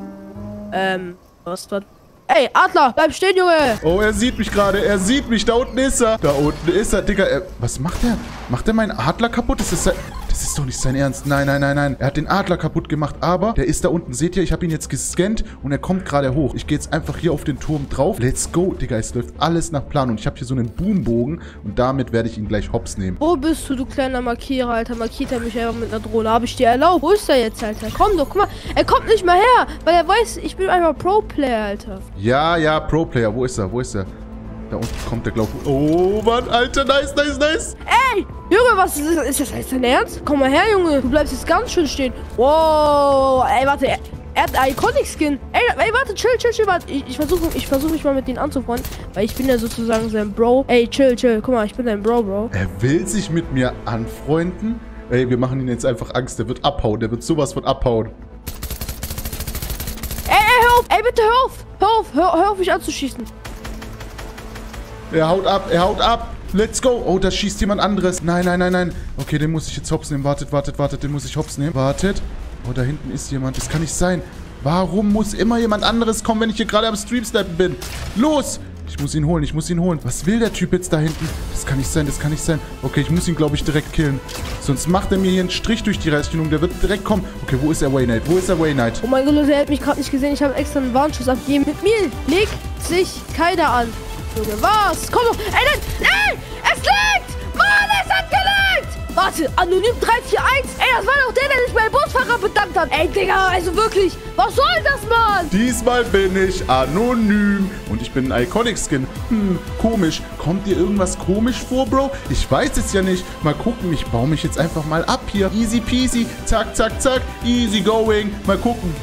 Ähm, was war... Ey, Adler, bleib stehen, Junge! Oh, er sieht mich gerade. Er sieht mich. Da unten ist er. Da unten ist er, Digga. Er, was macht er? Macht er meinen Adler kaputt? Das ist. Das ist doch nicht sein Ernst. Nein, nein, nein, nein. Er hat den Adler kaputt gemacht, aber der ist da unten. Seht ihr, ich habe ihn jetzt gescannt und er kommt gerade hoch. Ich gehe jetzt einfach hier auf den Turm drauf. Let's go, Digga. Es läuft alles nach Plan und ich habe hier so einen Boombogen und damit werde ich ihn gleich hops nehmen. Wo bist du, du kleiner Markierer, Alter? Markiert er mich einfach mit einer Drohne. Habe ich dir erlaubt? Wo ist er jetzt, Alter? Komm doch, guck mal. Er kommt nicht mehr her, weil er weiß, ich bin einfach Pro-Player, Alter. Ja, ja, Pro-Player. Wo ist er? Wo ist er? Da unten kommt der, glaube ich. Oh, Mann, Alter, nice, nice, nice. Ey, Junge, was ist das? Ist das jetzt dein Ernst? Komm mal her, Junge. Du bleibst jetzt ganz schön stehen. Wow. Ey, warte. Er, er hat einen Iconic-Skin. Ey, ey, warte, chill, chill, chill, warte. Ich, ich versuche ich versuch mich mal mit denen anzufreunden, weil ich bin ja sozusagen sein Bro. Ey, chill, chill. Guck mal, ich bin dein Bro, Bro. Er will sich mit mir anfreunden? Ey, wir machen ihn jetzt einfach Angst. Der wird abhauen. Der wird sowas von abhauen. Ey, ey, hör auf! Ey, bitte hör auf! Hör auf! Hör, hör auf, mich anzuschießen! Er haut ab, er haut ab. Let's go. Oh, da schießt jemand anderes. Nein, nein, nein, nein. Okay, den muss ich jetzt hops nehmen. Wartet, wartet, wartet. Den muss ich hops nehmen. Wartet. Oh, da hinten ist jemand. Das kann nicht sein. Warum muss immer jemand anderes kommen, wenn ich hier gerade am Stream-Snappen bin? Los! Ich muss ihn holen, ich muss ihn holen. Was will der Typ jetzt da hinten? Das kann nicht sein, das kann nicht sein. Okay, ich muss ihn, glaube ich, direkt killen. Sonst macht er mir hier einen Strich durch die Rechnung. Der wird direkt kommen. Okay, wo ist der Waynight? Wo ist der Waynight? Oh mein Gott, er hat mich gerade nicht gesehen. Ich habe extra einen Warnschuss abgegeben. Mit mir legt sich keiner an. Junge, was? Komm doch. Ey, nein! Ey! Es liegt! Mann, es hat gelegt! Warte, Anonym 341? Ey, das war doch der, der sich beim Busfahrer bedankt hat. Ey, Digga, also wirklich. Was soll das, Mann? Diesmal bin ich anonym. Und ich bin ein Iconic-Skin. Hm, komisch. Kommt dir irgendwas komisch vor, Bro? Ich weiß es ja nicht. Mal gucken. Ich baue mich jetzt einfach mal ab hier. Easy peasy. Zack, zack, zack. Easy going. Mal gucken.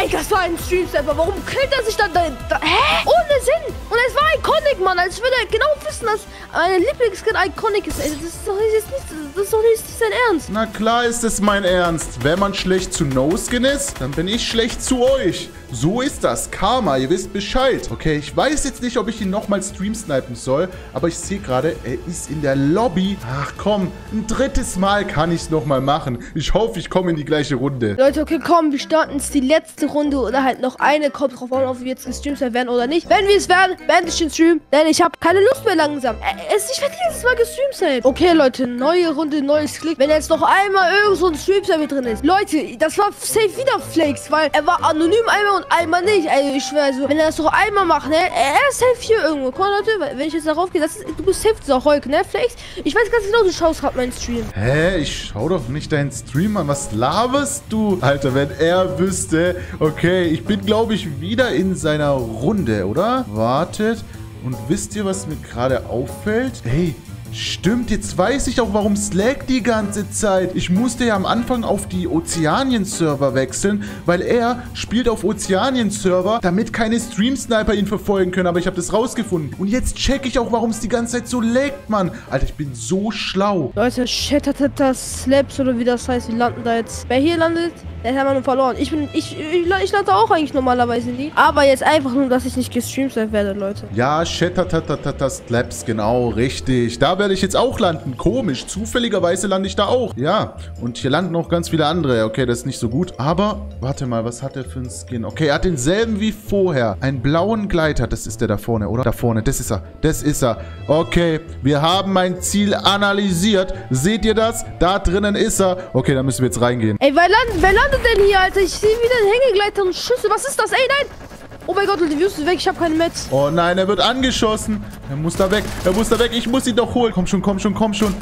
Ey, das war ein Stream-Stepper. Warum killt er sich dann da, da? Hä? Ohne Sinn. Und es war Iconic, Mann. Als würde er genau wissen, dass mein Lieblingsskin Iconic ist. Ey, das ist doch jetzt nicht, das ist doch nicht sein Ernst. Na klar ist es mein Ernst. Wenn man schlecht zu No-Skin ist, dann bin ich schlecht zu euch. So ist das. Karma, ihr wisst Bescheid. Okay, ich weiß jetzt nicht, ob ich ihn nochmal stream snipen soll, aber ich sehe gerade, er ist in der Lobby. Ach komm, ein drittes Mal kann ich es nochmal machen. Ich hoffe, ich komme in die gleiche Runde. Leute, okay, komm, wir starten jetzt die letzte Runde oder halt noch eine. Kommt drauf an, ob wir jetzt gestreamt werden oder nicht. Wenn wir es werden, beende ich den Stream, denn ich habe keine Lust mehr langsam. Ich werde dieses Mal gestreamt sein. Okay, Leute, neue Runde, neues Klick. Wenn jetzt noch einmal irgend so ein Stream drin ist. Leute, das war safe wieder Flakes, weil er war anonym einmal und einmal nicht. Also ich schwöre, also, wenn er das noch einmal macht, ne? Er ist safe hier irgendwo. Mal, Leute, wenn ich jetzt darauf gehe, ist, du bist safe dieser Hulk, ne? Flakes, ich weiß ganz genau, du schaust gerade meinen Stream. Hä? Ich schau doch nicht deinen Stream an. Was laberst du? Alter, wenn er wüsste. Okay, ich bin, glaube ich, wieder in seiner Runde, oder? Wartet. Und wisst ihr, was mir gerade auffällt? Hey, Stimmt, jetzt weiß ich auch, warum es laggt die ganze Zeit. Ich musste ja am Anfang auf die Ozeanien-Server wechseln, weil er spielt auf Ozeanien-Server, damit keine Stream-Sniper ihn verfolgen können. Aber ich habe das rausgefunden. Und jetzt check ich auch, warum es die ganze Zeit so laggt, Mann. Alter, ich bin so schlau. Leute, Shattered das Slaps oder wie das heißt, wir landen da jetzt. Wer hier landet, der hat nur verloren. Ich bin, ich, ich, ich lande auch eigentlich normalerweise nie. Aber jetzt einfach nur, dass ich nicht gestreamt werde, Leute. Ja, Shattered Slaps, genau, richtig. Da werde ich jetzt auch landen. Komisch. Zufälligerweise lande ich da auch. Ja, und hier landen noch ganz viele andere. Okay, das ist nicht so gut. Aber, warte mal, was hat er für einen Skin? Okay, er hat denselben wie vorher. Einen blauen Gleiter. Das ist der da vorne, oder? Da vorne, das ist er. Das ist er. Okay, wir haben mein Ziel analysiert. Seht ihr das? Da drinnen ist er. Okay, da müssen wir jetzt reingehen. Ey, wer, land, wer landet denn hier, Alter? Ich sehe wieder einen Hängegleiter und Schüsse. Was ist das? Ey, nein! Oh mein Gott, Wüste ist weg. Ich habe keine Metz. Oh nein, er wird angeschossen. Er muss da weg. Er muss da weg. Ich muss ihn doch holen. Komm schon, komm schon, komm schon.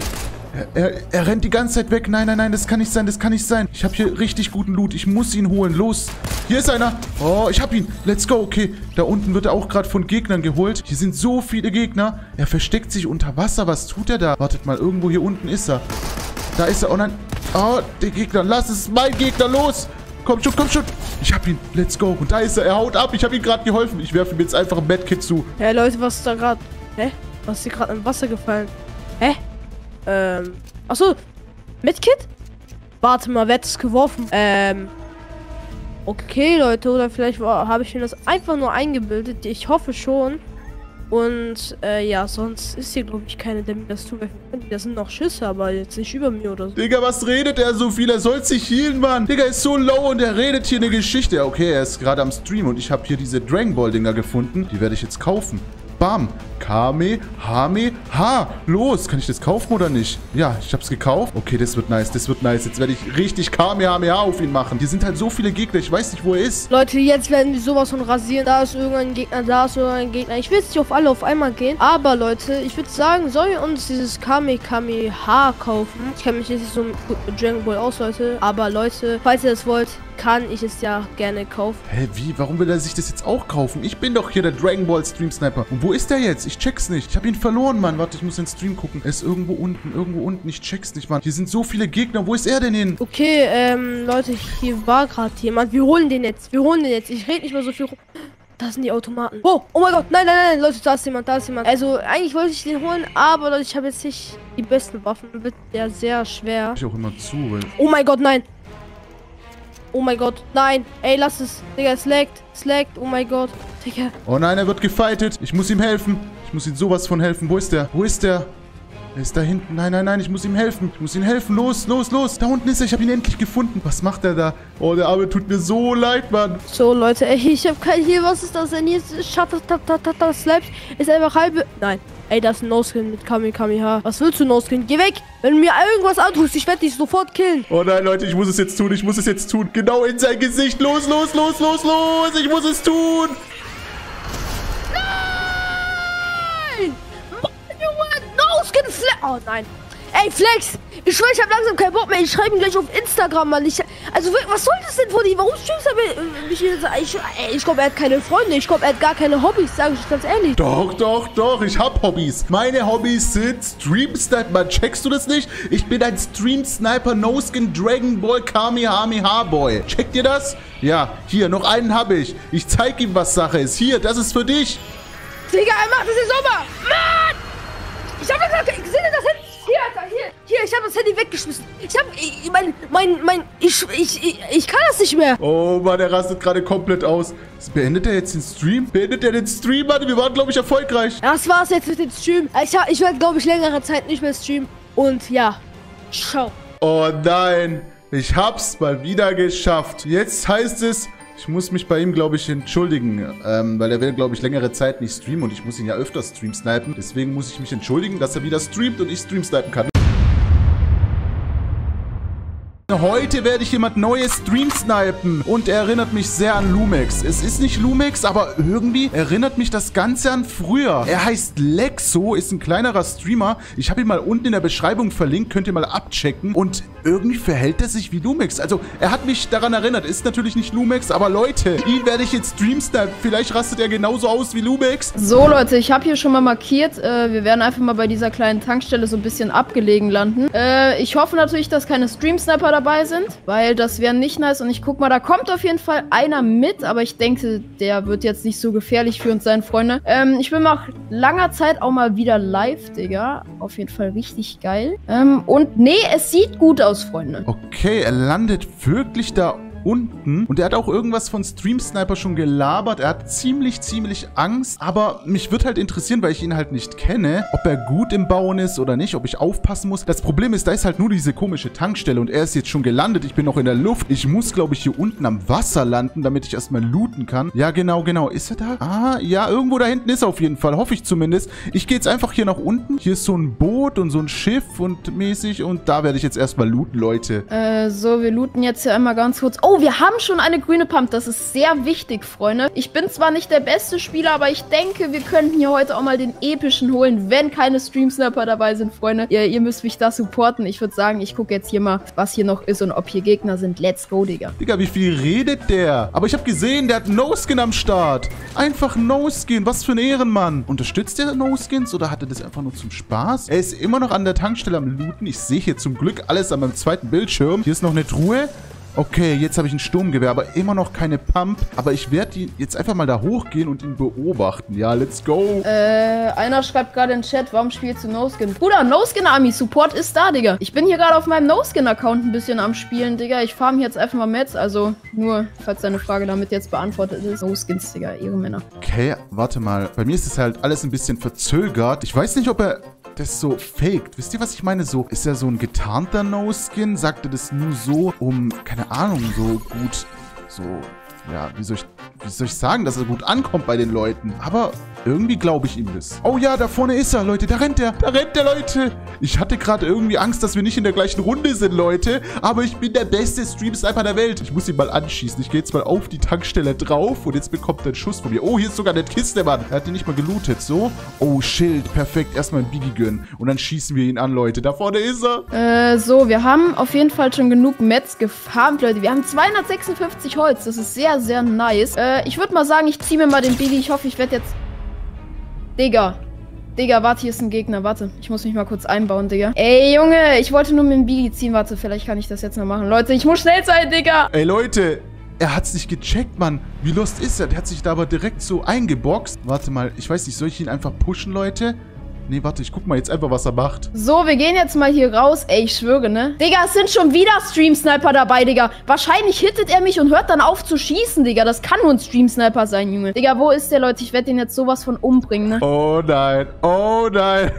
Er, er, er, rennt die ganze Zeit weg. Nein, nein, nein, das kann nicht sein, das kann nicht sein. Ich habe hier richtig guten Loot. Ich muss ihn holen. Los. Hier ist einer. Oh, ich habe ihn. Let's go. Okay, da unten wird er auch gerade von Gegnern geholt. Hier sind so viele Gegner. Er versteckt sich unter Wasser. Was tut er da? Wartet mal, irgendwo hier unten ist er. Da ist er. Oh nein. Oh, der Gegner. Lass es. Mein Gegner. Los. Komm schon, komm schon. Ich hab ihn. Let's go. Und da ist er. Er haut ab. Ich habe ihm gerade geholfen. Ich werfe ihm jetzt einfach ein Medkit zu. Hey, Leute, was ist da gerade? Hä? Was ist hier gerade im Wasser gefallen? Hä? Ähm. Achso. Medkit? Warte mal, wer hat es geworfen? Ähm. Okay, Leute, oder vielleicht habe ich mir das einfach nur eingebildet. Ich hoffe schon. Und äh, ja, sonst ist hier, glaube ich, keine, der mir das zuwerfen könnte. Das sind noch Schüsse, aber jetzt nicht über mir oder so. Digga, was redet er so viel? Er soll sich healen, Mann. Digga, ist so low und er redet hier eine Geschichte. Okay, er ist gerade am Stream und ich habe hier diese Dragon Ball Dinger gefunden. Die werde ich jetzt kaufen. Bam. Kame, Hame, Ha. Los, kann ich das kaufen oder nicht? Ja, ich hab's gekauft. Okay, das wird nice, das wird nice. Jetzt werde ich richtig Kame, Hame, Ha auf ihn machen. Hier sind halt so viele Gegner, ich weiß nicht, wo er ist. Leute, jetzt werden wir sowas von rasieren. Da ist irgendein Gegner, da ist irgendein Gegner. Ich will jetzt nicht auf alle auf einmal gehen. Aber, Leute, ich würde sagen, sollen wir uns dieses Kame, Kame, Ha kaufen? Ich kenne mich jetzt nicht so gut mit Dragon Ball aus, Leute. Aber, Leute, falls ihr das wollt, kann ich es ja gerne kaufen. Hä, wie? Warum will er sich das jetzt auch kaufen? Ich bin doch hier der Dragon Ball Stream Sniper. Und wo ist der jetzt? Ich check's nicht. Ich habe ihn verloren, Mann. Warte, ich muss den Stream gucken. Er ist irgendwo unten, irgendwo unten. Ich check's nicht, Mann. Hier sind so viele Gegner. Wo ist er denn hin? Okay, ähm, Leute, hier war gerade jemand. Wir holen den jetzt. Wir holen den jetzt. Ich rede nicht mehr so viel rum. Da sind die Automaten. Oh, oh mein Gott. Nein, nein, nein, Leute, da ist jemand, da ist jemand. Also, eigentlich wollte ich den holen, aber Leute, ich habe jetzt nicht die besten Waffen. Wird ja sehr schwer. Ich auch immer zu, weil Oh mein Gott, nein. Oh mein Gott, nein. Ey, lass es. Digga, es laggt. Es laggt. Oh mein Gott. Digga. Oh nein, er wird gefightet. Ich muss ihm helfen. Ich muss ihm sowas von helfen. Wo ist der? Wo ist der? Er ist da hinten. Nein, nein, nein, ich muss ihm helfen. Ich muss ihm helfen. Los, los, los. Da unten ist er. Ich habe ihn endlich gefunden. Was macht er da? Oh, der Arme tut mir so leid, Mann. So, Leute, ey, ich habe kein... Hier, was ist das denn? Hier ist Shutter, Slaps. Ist einfach halbe... Nein. Ey, das ist ein No-Skin mit Kami Kamehameha. Was willst du, No-Skin? Geh weg! Wenn du mir irgendwas antust, ich werde dich sofort killen. Oh nein, Leute, ich muss es jetzt tun. Ich muss es jetzt tun. Genau in sein Gesicht. Los, los, los, los, los. Ich muss es tun. Nein! Mann, Junge! No-Skin Flex! Oh, nein. Ey, Flex! Ich schwöre, ich habe langsam keinen Bock mehr. Ich schreibe ihn gleich auf Instagram, Mann. Ich, also, was soll das denn von ihm? Warum streamst du mich- mich jetzt? Ich, ey, ich glaube, er hat keine Freunde. Ich glaube, er hat gar keine Hobbys, sage ich ganz ehrlich. Doch, doch, doch. Ich hab Hobbys. Meine Hobbys sind Stream Sniper. Mann, checkst du das nicht? Ich bin ein Stream Sniper No Skin Dragon Ball Kamehameha Boy. Checkt ihr das? Ja, hier, noch einen habe ich. Ich zeig ihm, was Sache ist. Hier, das ist für dich. Digga, er macht das jetzt sauber! Mann! Ich habe gesagt, ich sehe das Handy. Hier, ich habe das Handy weggeschmissen. Ich habe, ich, mein, mein, mein, ich, ich, ich, ich kann das nicht mehr. Oh Mann, er rastet gerade komplett aus. Beendet er jetzt den Stream? Beendet er den Stream, Mann? Wir waren, glaube ich, erfolgreich. Das war's jetzt mit dem Stream. Ich, ich werde, glaube ich, längere Zeit nicht mehr streamen. Und ja, ciao. Oh nein, ich hab's mal wieder geschafft. Jetzt heißt es, ich muss mich bei ihm, glaube ich, entschuldigen, ähm, weil er will, glaube ich, längere Zeit nicht streamen und ich muss ihn ja öfter stream snipen. Deswegen muss ich mich entschuldigen, dass er wieder streamt und ich stream snipen kann. Heute werde ich jemand Neues Stream snipen und er erinnert mich sehr an Lumex. Es ist nicht Lumex, aber irgendwie erinnert mich das Ganze an früher. Er heißt Lexo, ist ein kleinerer Streamer. Ich habe ihn mal unten in der Beschreibung verlinkt, könnt ihr mal abchecken. Und irgendwie verhält er sich wie Lumex. Also er hat mich daran erinnert, ist natürlich nicht Lumex, aber Leute, ihn werde ich jetzt Stream snipen. Vielleicht rastet er genauso aus wie Lumex. So Leute, ich habe hier schon mal markiert, äh, wir werden einfach mal bei dieser kleinen Tankstelle so ein bisschen abgelegen landen. Äh, ich hoffe natürlich, dass keine Stream-Sniper dabei sind, weil das wäre nicht nice. Und ich guck mal, da kommt auf jeden Fall einer mit, aber ich denke, der wird jetzt nicht so gefährlich für uns sein, Freunde. Ähm, ich bin nach langer Zeit auch mal wieder live, Digga. Auf jeden Fall richtig geil. Ähm, und nee, es sieht gut aus, Freunde. Okay, er landet wirklich da unten. Und er hat auch irgendwas von Stream Sniper schon gelabert. Er hat ziemlich, ziemlich Angst. Aber mich wird halt interessieren, weil ich ihn halt nicht kenne, ob er gut im Bauen ist oder nicht, ob ich aufpassen muss. Das Problem ist, da ist halt nur diese komische Tankstelle und er ist jetzt schon gelandet. Ich bin noch in der Luft. Ich muss, glaube ich, hier unten am Wasser landen, damit ich erstmal looten kann. Ja, genau, genau. Ist er da? Ah, ja, irgendwo da hinten ist er auf jeden Fall. Hoffe ich zumindest. Ich gehe jetzt einfach hier nach unten. Hier ist so ein Boot und so ein Schiff und mäßig. Und da werde ich jetzt erstmal looten, Leute. Äh, so, wir looten jetzt hier einmal ganz kurz. Oh, wir haben schon eine grüne Pump. Das ist sehr wichtig, Freunde. Ich bin zwar nicht der beste Spieler, aber ich denke, wir könnten hier heute auch mal den epischen holen, wenn keine Stream-Snapper dabei sind, Freunde. Ihr, ihr müsst mich da supporten. Ich würde sagen, ich gucke jetzt hier mal, was hier noch ist und ob hier Gegner sind. Let's go, Digga. Digga, wie viel redet der? Aber ich habe gesehen, der hat No-Skin am Start. Einfach No-Skin. Was für ein Ehrenmann. Unterstützt der No-Skins oder hat er das einfach nur zum Spaß? Er ist immer noch an der Tankstelle am Looten. Ich sehe hier zum Glück alles an meinem zweiten Bildschirm. Hier ist noch eine Truhe. Okay, jetzt habe ich ein Sturmgewehr, aber immer noch keine Pump. Aber ich werde jetzt einfach mal da hochgehen und ihn beobachten. Ja, let's go. Äh, einer schreibt gerade in den Chat, warum spielst du No-Skin? Bruder, No-Skin-Army, Support ist da, Digga. Ich bin hier gerade auf meinem No-Skin-Account ein bisschen am Spielen, Digga. Ich farm jetzt einfach mal Mets, also nur, falls deine Frage damit jetzt beantwortet ist. No-Skins, Digga, Ehrenmänner. Okay, warte mal. Bei mir ist es halt alles ein bisschen verzögert. Ich weiß nicht, ob er das so faked. Wisst ihr, was ich meine? So, ist er so ein getarnter No-Skin? Sagt er das nur so, um, keine Ahnung, so gut, so, ja, wie soll ich, wie soll ich sagen, dass er gut ankommt bei den Leuten? Aber irgendwie glaube ich ihm das. Oh ja, da vorne ist er, Leute. Da rennt er. Da rennt der, Leute. Ich hatte gerade irgendwie Angst, dass wir nicht in der gleichen Runde sind, Leute. Aber ich bin der beste Stream-Sniper der Welt. Ich muss ihn mal anschießen. Ich gehe jetzt mal auf die Tankstelle drauf und jetzt bekommt er einen Schuss von mir. Oh, hier ist sogar eine Kiste, Mann. Er hat den nicht mal gelootet. So. Oh, Schild. Perfekt. Erstmal ein Biggie gönnen. Und dann schießen wir ihn an, Leute. Da vorne ist er. Äh, so, wir haben auf jeden Fall schon genug Mets gefarmt, Leute. Wir haben 256 Holz. Das ist sehr, sehr nice. Äh, ich würde mal sagen, ich ziehe mir mal den Biggie. Ich hoffe, ich werde jetzt... Digga. Digga, warte, hier ist ein Gegner. Warte, ich muss mich mal kurz einbauen, Digga. Ey, Junge, ich wollte nur mit dem Biggie ziehen. Warte, vielleicht kann ich das jetzt noch machen. Leute, ich muss schnell sein, Digga. Ey, Leute. Er hat's nicht gecheckt, Mann. Wie lost ist er? Der hat sich da aber direkt so eingeboxt. Warte mal, ich weiß nicht, soll ich ihn einfach pushen, Leute? Nee, warte, ich guck mal jetzt einfach, was er macht. So, wir gehen jetzt mal hier raus. Ey, ich schwöre, ne? Digga, es sind schon wieder Stream-Sniper dabei, Digga. Wahrscheinlich hittet er mich und hört dann auf zu schießen, Digga. Das kann nur ein Stream-Sniper sein, Junge. Digga, wo ist der, Leute? Ich werde den jetzt sowas von umbringen, ne? Oh nein, oh nein.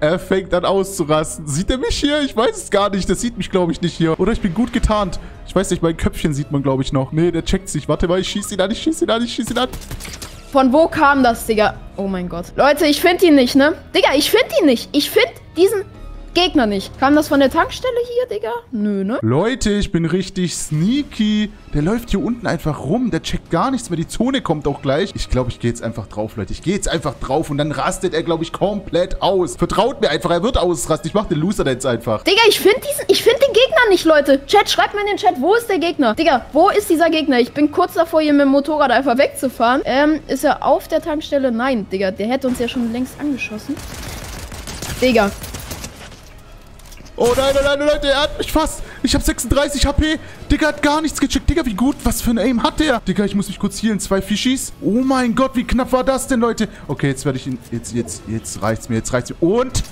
Er fängt an auszurasten. Sieht er mich hier? Ich weiß es gar nicht. Das sieht mich, glaube ich, nicht hier. Oder ich bin gut getarnt. Ich weiß nicht, mein Köpfchen sieht man, glaube ich, noch. Nee, der checkt sich. Warte mal, ich schieße ihn an, ich schieße ihn an, ich schieße ihn an. Von wo kam das, Digga? Oh mein Gott. Leute, ich finde ihn nicht, ne? Digga, ich finde ihn nicht. Ich finde diesen Gegner nicht. Kam das von der Tankstelle hier, Digga? Nö, ne? Leute, ich bin richtig sneaky. Der läuft hier unten einfach rum. Der checkt gar nichts mehr. Die Zone kommt auch gleich. Ich glaube, ich gehe jetzt einfach drauf, Leute. Ich gehe jetzt einfach drauf und dann rastet er, glaube ich, komplett aus. Vertraut mir einfach, er wird ausrasten. Ich mache den Loser jetzt einfach. Digga, ich finde diesen, ich finde den Gegner nicht, Leute. Chat, schreibt mir in den Chat, wo ist der Gegner? Digga, wo ist dieser Gegner? Ich bin kurz davor, hier mit dem Motorrad einfach wegzufahren. Ähm, ist er auf der Tankstelle? Nein, Digga, der hätte uns ja schon längst angeschossen. Digga, Oh nein, nein, nein, Leute, er hat mich fast. Ich habe 36 HP. Digga hat gar nichts gecheckt. Digga, wie gut. Was für ein Aim hat der? Digga, ich muss mich kurz healen. Zwei Fischis. Oh mein Gott, wie knapp war das denn, Leute? Okay, jetzt werde ich ihn... Jetzt, jetzt, jetzt reicht's mir. Jetzt reicht's mir. Und...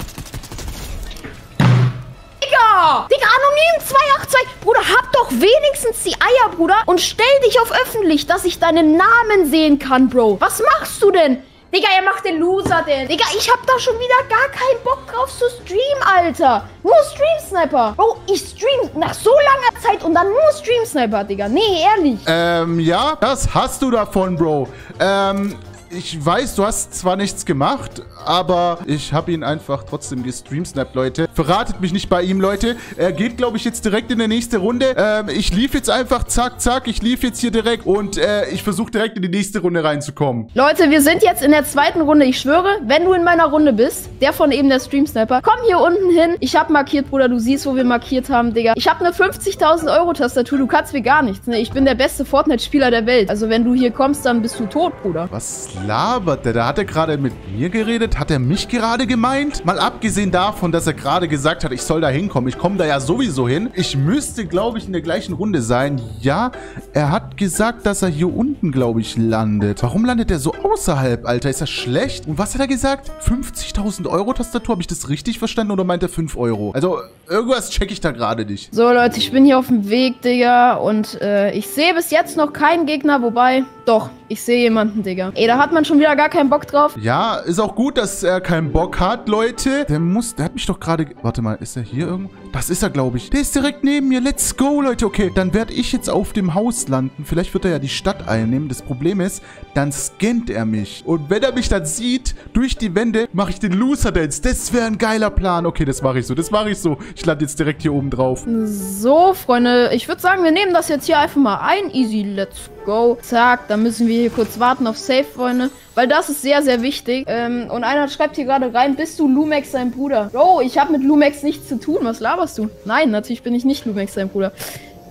Digga! Digga, Anonym 282! Bruder, hab doch wenigstens die Eier, Bruder. Und stell dich auf öffentlich, dass ich deinen Namen sehen kann, Bro. Was machst du denn? Digga, er macht den Loser denn. Digga, ich hab da schon wieder gar keinen Bock drauf zu streamen, Alter. Nur Stream-Sniper. Bro, ich stream nach so langer Zeit und dann nur Stream-Sniper, Digga. Nee, ehrlich. Ähm, ja, das hast du davon, Bro. Ähm, ich weiß, du hast zwar nichts gemacht, aber ich habe ihn einfach trotzdem gestreamsnappt, Leute. Verratet mich nicht bei ihm, Leute. Er geht, glaube ich, jetzt direkt in die nächste Runde. Ähm, ich lief jetzt einfach, zack, zack. Ich lief jetzt hier direkt und äh, ich versuche direkt in die nächste Runde reinzukommen. Leute, wir sind jetzt in der zweiten Runde. Ich schwöre, wenn du in meiner Runde bist, der von eben der Stream-Sniper, komm hier unten hin. Ich habe markiert, Bruder. Du siehst, wo wir markiert haben, Digga. Ich habe eine 50.000 Euro Tastatur. Du kannst mir gar nichts, ne? Ich bin der beste Fortnite-Spieler der Welt. Also wenn du hier kommst, dann bist du tot, Bruder. Was labert der? Da hat er gerade mit mir geredet? Hat er mich gerade gemeint? Mal abgesehen davon, dass er gerade gesagt hat, ich soll da hinkommen. Ich komme da ja sowieso hin. Ich müsste, glaube ich, in der gleichen Runde sein. Ja, er hat gesagt, dass er hier unten, glaube ich, landet. Warum landet er so außerhalb, Alter? Ist das schlecht? Und was hat er gesagt? 50.000 Euro Tastatur? Habe ich das richtig verstanden oder meint er 5 Euro? Also, irgendwas checke ich da gerade nicht. So, Leute, ich bin hier auf dem Weg, Digga. Und äh, ich sehe bis jetzt noch keinen Gegner, wobei, doch, ich sehe jemanden, Digga. Ey, da hat man schon wieder gar keinen Bock drauf. Ja, ist auch gut, dass er keinen Bock hat, Leute. Der muss, der hat mich doch gerade... Warte mal, ist er hier irgendwo? Das ist er, glaube ich. Der ist direkt neben mir. Let's go, Leute. Okay, dann werde ich jetzt auf dem Haus landen. Vielleicht wird er ja die Stadt einnehmen. Das Problem ist, dann scannt er mich. Und wenn er mich dann sieht, durch die Wände, mache ich den Loser-Dance. Das wäre ein geiler Plan. Okay, das mache ich so. Das mache ich so. Ich lande jetzt direkt hier oben drauf. So, Freunde, ich würde sagen, wir nehmen das jetzt hier einfach mal ein. Easy, let's go. Zack, dann müssen wir hier kurz warten auf Safe, Freunde. Weil das ist sehr, sehr wichtig. Ähm, und einer schreibt hier gerade rein, bist du Lumex sein Bruder? Bro, ich habe mit Lumex nichts zu tun. Was laberst du? Nein, natürlich bin ich nicht Lumex sein Bruder.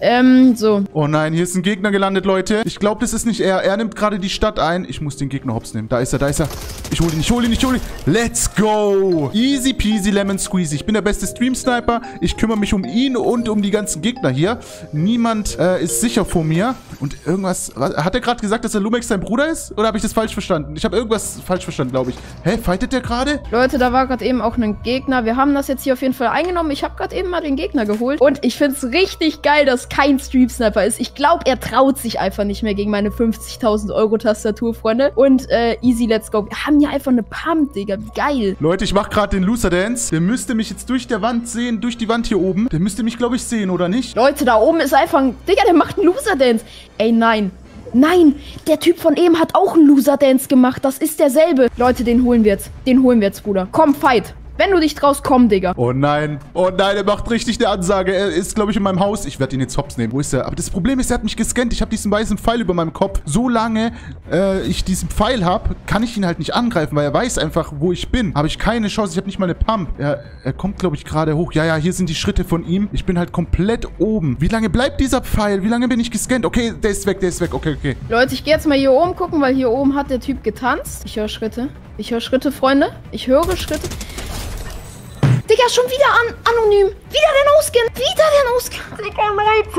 Ähm, so. Oh nein, hier ist ein Gegner gelandet, Leute. Ich glaube, das ist nicht er. Er nimmt gerade die Stadt ein. Ich muss den Gegner hops nehmen. Da ist er, da ist er. Ich hole ihn, ich hole ihn, ich hole ihn. Let's go. Easy peasy lemon squeezy. Ich bin der beste Stream-Sniper. Ich kümmere mich um ihn und um die ganzen Gegner hier. Niemand äh, ist sicher vor mir. Und irgendwas... Was, hat er gerade gesagt, dass der Lumex sein Bruder ist? Oder habe ich das falsch verstanden? Ich habe irgendwas falsch verstanden, glaube ich. Hä, fightet der gerade? Leute, da war gerade eben auch ein Gegner. Wir haben das jetzt hier auf jeden Fall eingenommen. Ich habe gerade eben mal den Gegner geholt. Und ich finde es richtig geil, dass kein Stream-Sniper ist. Ich glaube, er traut sich einfach nicht mehr gegen meine 50.000 Euro Tastatur, Freunde. Und äh, easy, let's go. Wir haben hier einfach eine Pump, Digga. Wie geil. Leute, ich mache gerade den Loser-Dance. Der müsste mich jetzt durch der Wand sehen, durch die Wand hier oben. Der müsste mich, glaube ich, sehen, oder nicht? Leute, da oben ist einfach ein... Digga, der macht einen Loser-Dance. Ey, nein. Nein, der Typ von eben hat auch einen Loser-Dance gemacht. Das ist derselbe. Leute, den holen wir jetzt. Den holen wir jetzt, Bruder. Komm, fight. Wenn du dich traust, komm, Digga. Oh nein. Oh nein, er macht richtig eine Ansage. Er ist, glaube ich, in meinem Haus. Ich werde ihn jetzt hops nehmen. Wo ist er? Aber das Problem ist, er hat mich gescannt. Ich habe diesen weißen Pfeil über meinem Kopf. Solange äh, ich diesen Pfeil habe, kann ich ihn halt nicht angreifen, weil er weiß einfach, wo ich bin. Habe ich keine Chance. Ich habe nicht mal eine Pump. Er, er kommt, glaube ich, gerade hoch. Ja, ja, hier sind die Schritte von ihm. Ich bin halt komplett oben. Wie lange bleibt dieser Pfeil? Wie lange bin ich gescannt? Okay, der ist weg, der ist weg. Okay, okay. Leute, ich gehe jetzt mal hier oben gucken, weil hier oben hat der Typ getanzt. Ich höre Schritte. Ich höre Schritte, Freunde. Ich höre Schritte. Digga, schon wieder an anonym. Wieder der No-Skin. Wieder der No-Skin. Digga,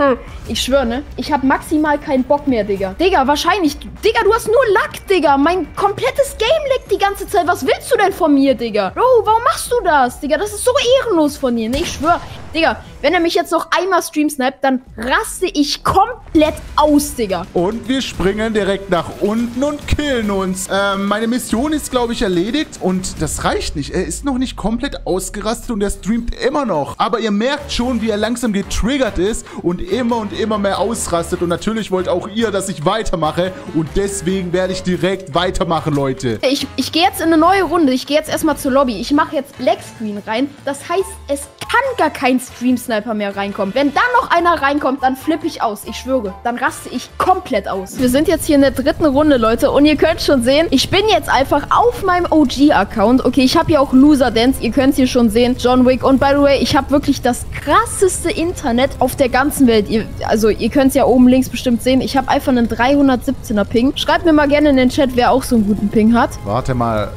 Leute. Ich schwöre, ne? Ich habe maximal keinen Bock mehr, Digga. Digga, wahrscheinlich. Digga, du hast nur Lack, Digga. Mein komplettes Game leckt die ganze Zeit. Was willst du denn von mir, Digga? Bro, warum machst du das, Digga? Das ist so ehrenlos von dir. Ne, ich schwöre. Digga, wenn er mich jetzt noch einmal stream sniped, dann raste ich komplett aus, Digga. Und wir springen direkt nach unten und killen uns. Ähm, meine Mission ist, glaube ich, erledigt. Und das reicht nicht. Er ist noch nicht komplett ausgerastet und er streamt immer noch. Aber ihr merkt schon, wie er langsam getriggert ist und immer und immer mehr ausrastet. Und natürlich wollt auch ihr, dass ich weitermache. Und deswegen werde ich direkt weitermachen, Leute. Ich, ich gehe jetzt in eine neue Runde. Ich gehe jetzt erstmal zur Lobby. Ich mache jetzt Black Screen rein. Das heißt, es kann gar kein Stream-Sniper mehr reinkommen. Wenn da noch einer reinkommt, dann flippe ich aus. Ich schwöre. Dann raste ich komplett aus. Wir sind jetzt hier in der dritten Runde, Leute. Und ihr könnt schon sehen, ich bin jetzt einfach auf meinem OG-Account. Okay, ich habe hier auch Loser Dance. Ihr könnt es hier schon sehen. John Wick. Und by the way, ich habe wirklich das krasseste Internet auf der ganzen Welt. Ihr, also, ihr könnt es ja oben links bestimmt sehen. Ich habe einfach einen 317er Ping. Schreibt mir mal gerne in den Chat, wer auch so einen guten Ping hat. Warte mal.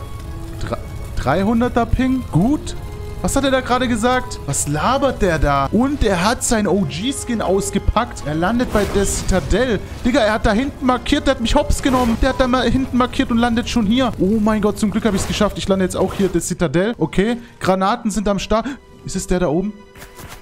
Dr 300er Ping? Gut? Was hat er da gerade gesagt? Was labert der da? Und er hat sein OG-Skin ausgepackt. Er landet bei der Citadel. Digga, er hat da hinten markiert. Der hat mich hops genommen. Der hat da mal hinten markiert und landet schon hier. Oh mein Gott, zum Glück habe ich es geschafft. Ich lande jetzt auch hier der Citadel. Okay, Granaten sind am Start. Ist es der da oben?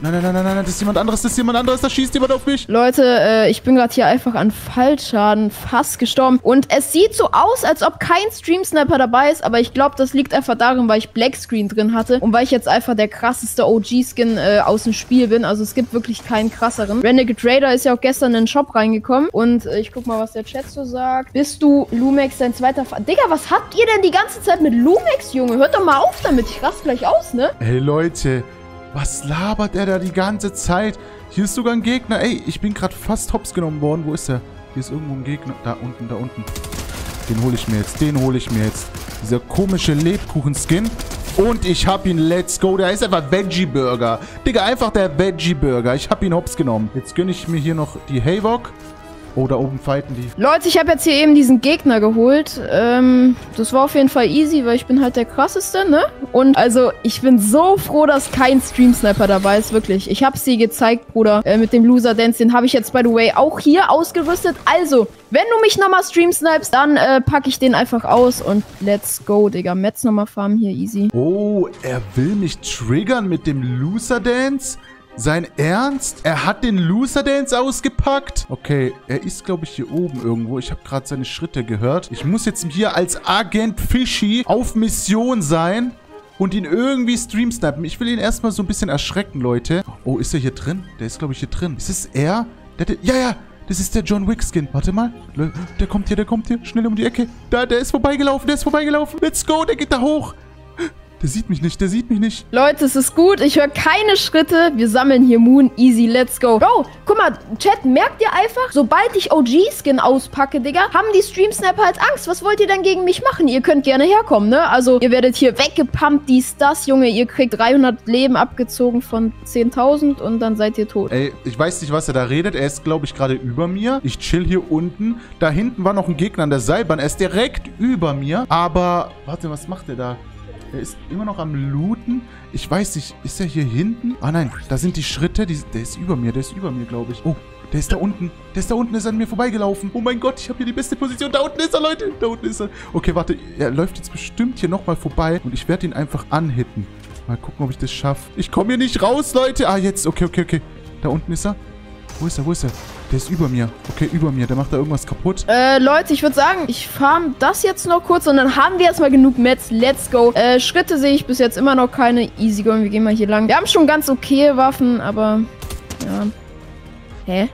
Nein, nein, nein, nein, nein, das ist jemand anderes, das ist jemand anderes, da schießt jemand auf mich. Leute, äh, ich bin gerade hier einfach an Fallschaden fast gestorben. Und es sieht so aus, als ob kein Stream-Sniper dabei ist, aber ich glaube, das liegt einfach darin, weil ich Blackscreen drin hatte und weil ich jetzt einfach der krasseste OG-Skin äh, aus dem Spiel bin. Also es gibt wirklich keinen krasseren. Renegade Raider ist ja auch gestern in den Shop reingekommen und äh, ich guck mal, was der Chat so sagt. Bist du Lumex dein zweiter Fa Digga, was habt ihr denn die ganze Zeit mit Lumex, Junge? Hört doch mal auf damit, ich rast gleich aus, ne? Hey Leute, was labert er da die ganze Zeit? Hier ist sogar ein Gegner. Ey, ich bin gerade fast hops genommen worden. Wo ist er? Hier ist irgendwo ein Gegner. Da unten, da unten. Den hole ich mir jetzt. Den hole ich mir jetzt. Dieser komische Lebkuchen-Skin. Und ich hab ihn. Let's go. Der ist einfach Veggie-Burger. Digga, einfach der Veggie-Burger. Ich hab ihn hops genommen. Jetzt gönne ich mir hier noch die Havok. Oh, da oben fighten die. Leute, ich habe jetzt hier eben diesen Gegner geholt. Ähm, das war auf jeden Fall easy, weil ich bin halt der krasseste, ne? Und also, ich bin so froh, dass kein Stream-Sniper dabei ist, wirklich. Ich habe sie gezeigt, Bruder, äh, mit dem Loser-Dance. Den habe ich jetzt, by the way, auch hier ausgerüstet. Also, wenn du mich nochmal stream-snipest, dann äh, packe ich den einfach aus und let's go, Digga. Metz nochmal farmen hier, easy. Oh, er will mich triggern mit dem Loser-Dance? Sein Ernst? Er hat den Loser Dance ausgepackt? Okay, er ist, glaube ich, hier oben irgendwo. Ich habe gerade seine Schritte gehört. Ich muss jetzt hier als Agent Fishy auf Mission sein und ihn irgendwie stream snipen. Ich will ihn erstmal so ein bisschen erschrecken, Leute. Oh, ist er hier drin? Der ist, glaube ich, hier drin. Ist es er? Der, der, ja, ja, das ist der John Wick Skin. Warte mal. Der kommt hier, der kommt hier. Schnell um die Ecke. Da, der ist vorbeigelaufen, der ist vorbeigelaufen. Let's go, der geht da hoch. Der sieht mich nicht, der sieht mich nicht. Leute, es ist gut. Ich höre keine Schritte. Wir sammeln hier Moon. Easy, let's go. Bro, guck mal, Chat, merkt ihr einfach, sobald ich OG-Skin auspacke, Digga, haben die Stream-Snapper halt Angst. Was wollt ihr denn gegen mich machen? Ihr könnt gerne herkommen, ne? Also, ihr werdet hier weggepumpt, dies, das, Junge. Ihr kriegt 300 Leben abgezogen von 10.000 und dann seid ihr tot. Ey, ich weiß nicht, was er da redet. Er ist, glaube ich, gerade über mir. Ich chill hier unten. Da hinten war noch ein Gegner an der Seilbahn. Er ist direkt über mir. Aber, warte, was macht er da? Er ist immer noch am Looten. Ich weiß nicht, ist er hier hinten? Ah nein, da sind die Schritte. Die, der ist über mir, der ist über mir, glaube ich. Oh, der ist da unten. Der ist da unten, ist an mir vorbeigelaufen. Oh mein Gott, ich habe hier die beste Position. Da unten ist er, Leute. Da unten ist er. Okay, warte. Er läuft jetzt bestimmt hier nochmal vorbei. Und ich werde ihn einfach anhitten. Mal gucken, ob ich das schaffe. Ich komme hier nicht raus, Leute. Ah, jetzt. Okay, okay, okay. Da unten ist er. Wo ist er? Wo ist er? Der ist über mir. Okay, über mir. Der macht da irgendwas kaputt. Äh, Leute, ich würde sagen, ich farm das jetzt noch kurz und dann haben wir erstmal genug Mets. Let's go. Äh, Schritte sehe ich bis jetzt immer noch keine. Easy going. Wir gehen mal hier lang. Wir haben schon ganz okay Waffen, aber... Ja. Hä?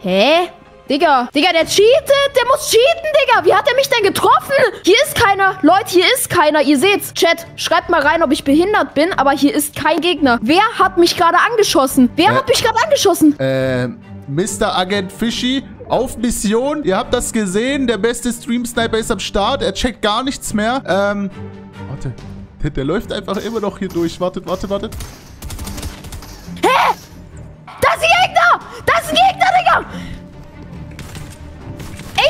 Hä? Digga, Digga, der cheatet. Der muss cheaten, Digga. Wie hat er mich denn getroffen? Hier ist keiner. Leute, hier ist keiner. Ihr seht's. Chat, schreibt mal rein, ob ich behindert bin, aber hier ist kein Gegner. Wer hat mich gerade angeschossen? Wer äh, hat mich gerade angeschossen? Ähm... Mr. Agent Fishy auf Mission. Ihr habt das gesehen. Der beste Stream-Sniper ist am Start. Er checkt gar nichts mehr. Ähm, warte. Der, der, läuft einfach immer noch hier durch. Wartet, wartet, wartet. Hä? Das ist ein Gegner! Das ist ein Gegner, Digga!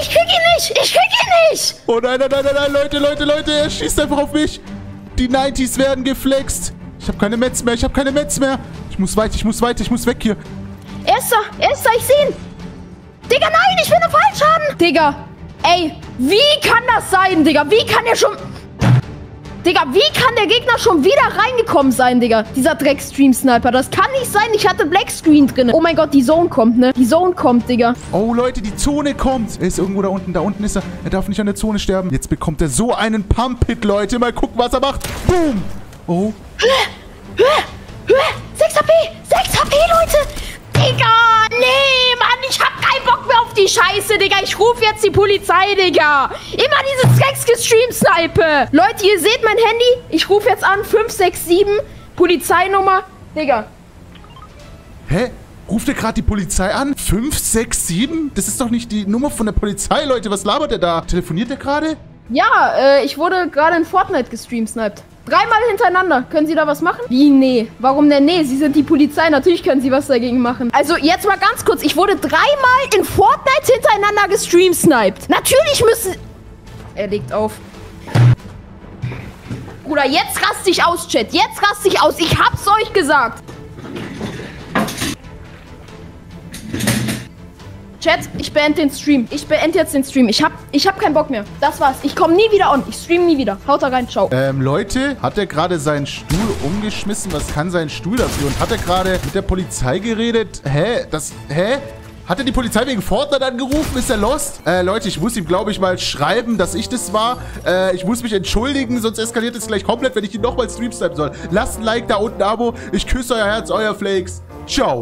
Ich krieg ihn nicht! Ich krieg ihn nicht! Oh nein, nein, nein, nein, nein, Leute, Leute, Leute. Er schießt einfach auf mich. Die 90s werden geflext. Ich habe keine Metz mehr. Ich habe keine Metz mehr. Ich muss weiter, ich muss weiter, ich muss weg hier. Er er ist da, ich sehe ihn. Digga, nein, ich will nur Fallschaden. Digga, ey, wie kann das sein, Digga? Wie kann der schon... Digga, wie kann der Gegner schon wieder reingekommen sein, Digga? Dieser Dreck-Stream-Sniper. Das kann nicht sein. Ich hatte Blackscreen drin. Oh mein Gott, die Zone kommt, ne? Die Zone kommt, Digga. Oh, Leute, die Zone kommt. Er ist irgendwo da unten. Da unten ist er. Er darf nicht an der Zone sterben. Jetzt bekommt er so einen Pump-Hit, Leute. Mal gucken, was er macht. Boom. Oh. 6 HP! 6 HP, Leute! Digga! Nee, Mann, ich hab keinen Bock mehr auf die Scheiße, Digga. Ich rufe jetzt die Polizei, Digga. Immer diese Drecksgestream-Snipe. Leute, ihr seht mein Handy. Ich rufe jetzt an. 567. Polizeinummer. Digga. Hä? Ruft er gerade die Polizei an? 567? Das ist doch nicht die Nummer von der Polizei, Leute. Was labert er da? Telefoniert er gerade? Ja, äh, ich wurde gerade in Fortnite gestreamsniped. Dreimal hintereinander. Können Sie da was machen? Wie, nee. Warum denn nee? Sie sind die Polizei. Natürlich können Sie was dagegen machen. Also, jetzt mal ganz kurz. Ich wurde dreimal in Fortnite hintereinander gestreamsniped. Natürlich müssen... Er legt auf. Bruder, jetzt raste ich aus, Chat. Jetzt raste ich aus. Ich hab's euch gesagt. Chat, ich beende den Stream. Ich beende jetzt den Stream. Ich hab, ich hab keinen Bock mehr. Das war's. Ich komme nie wieder on. Ich stream nie wieder. Haut da rein. Ciao. Ähm, Leute, hat er gerade seinen Stuhl umgeschmissen? Was kann sein Stuhl dafür? Und hat er gerade mit der Polizei geredet? Hä? Das, hä? Hat er die Polizei wegen Fortnite angerufen? Ist er lost? Äh, Leute, ich muss ihm, glaube ich, mal schreiben, dass ich das war. Äh, ich muss mich entschuldigen, sonst eskaliert es gleich komplett, wenn ich ihn nochmal streamsnipen soll. Lasst ein Like da und ein Abo. Ich küsse euer Herz, euer Flakes. Ciao.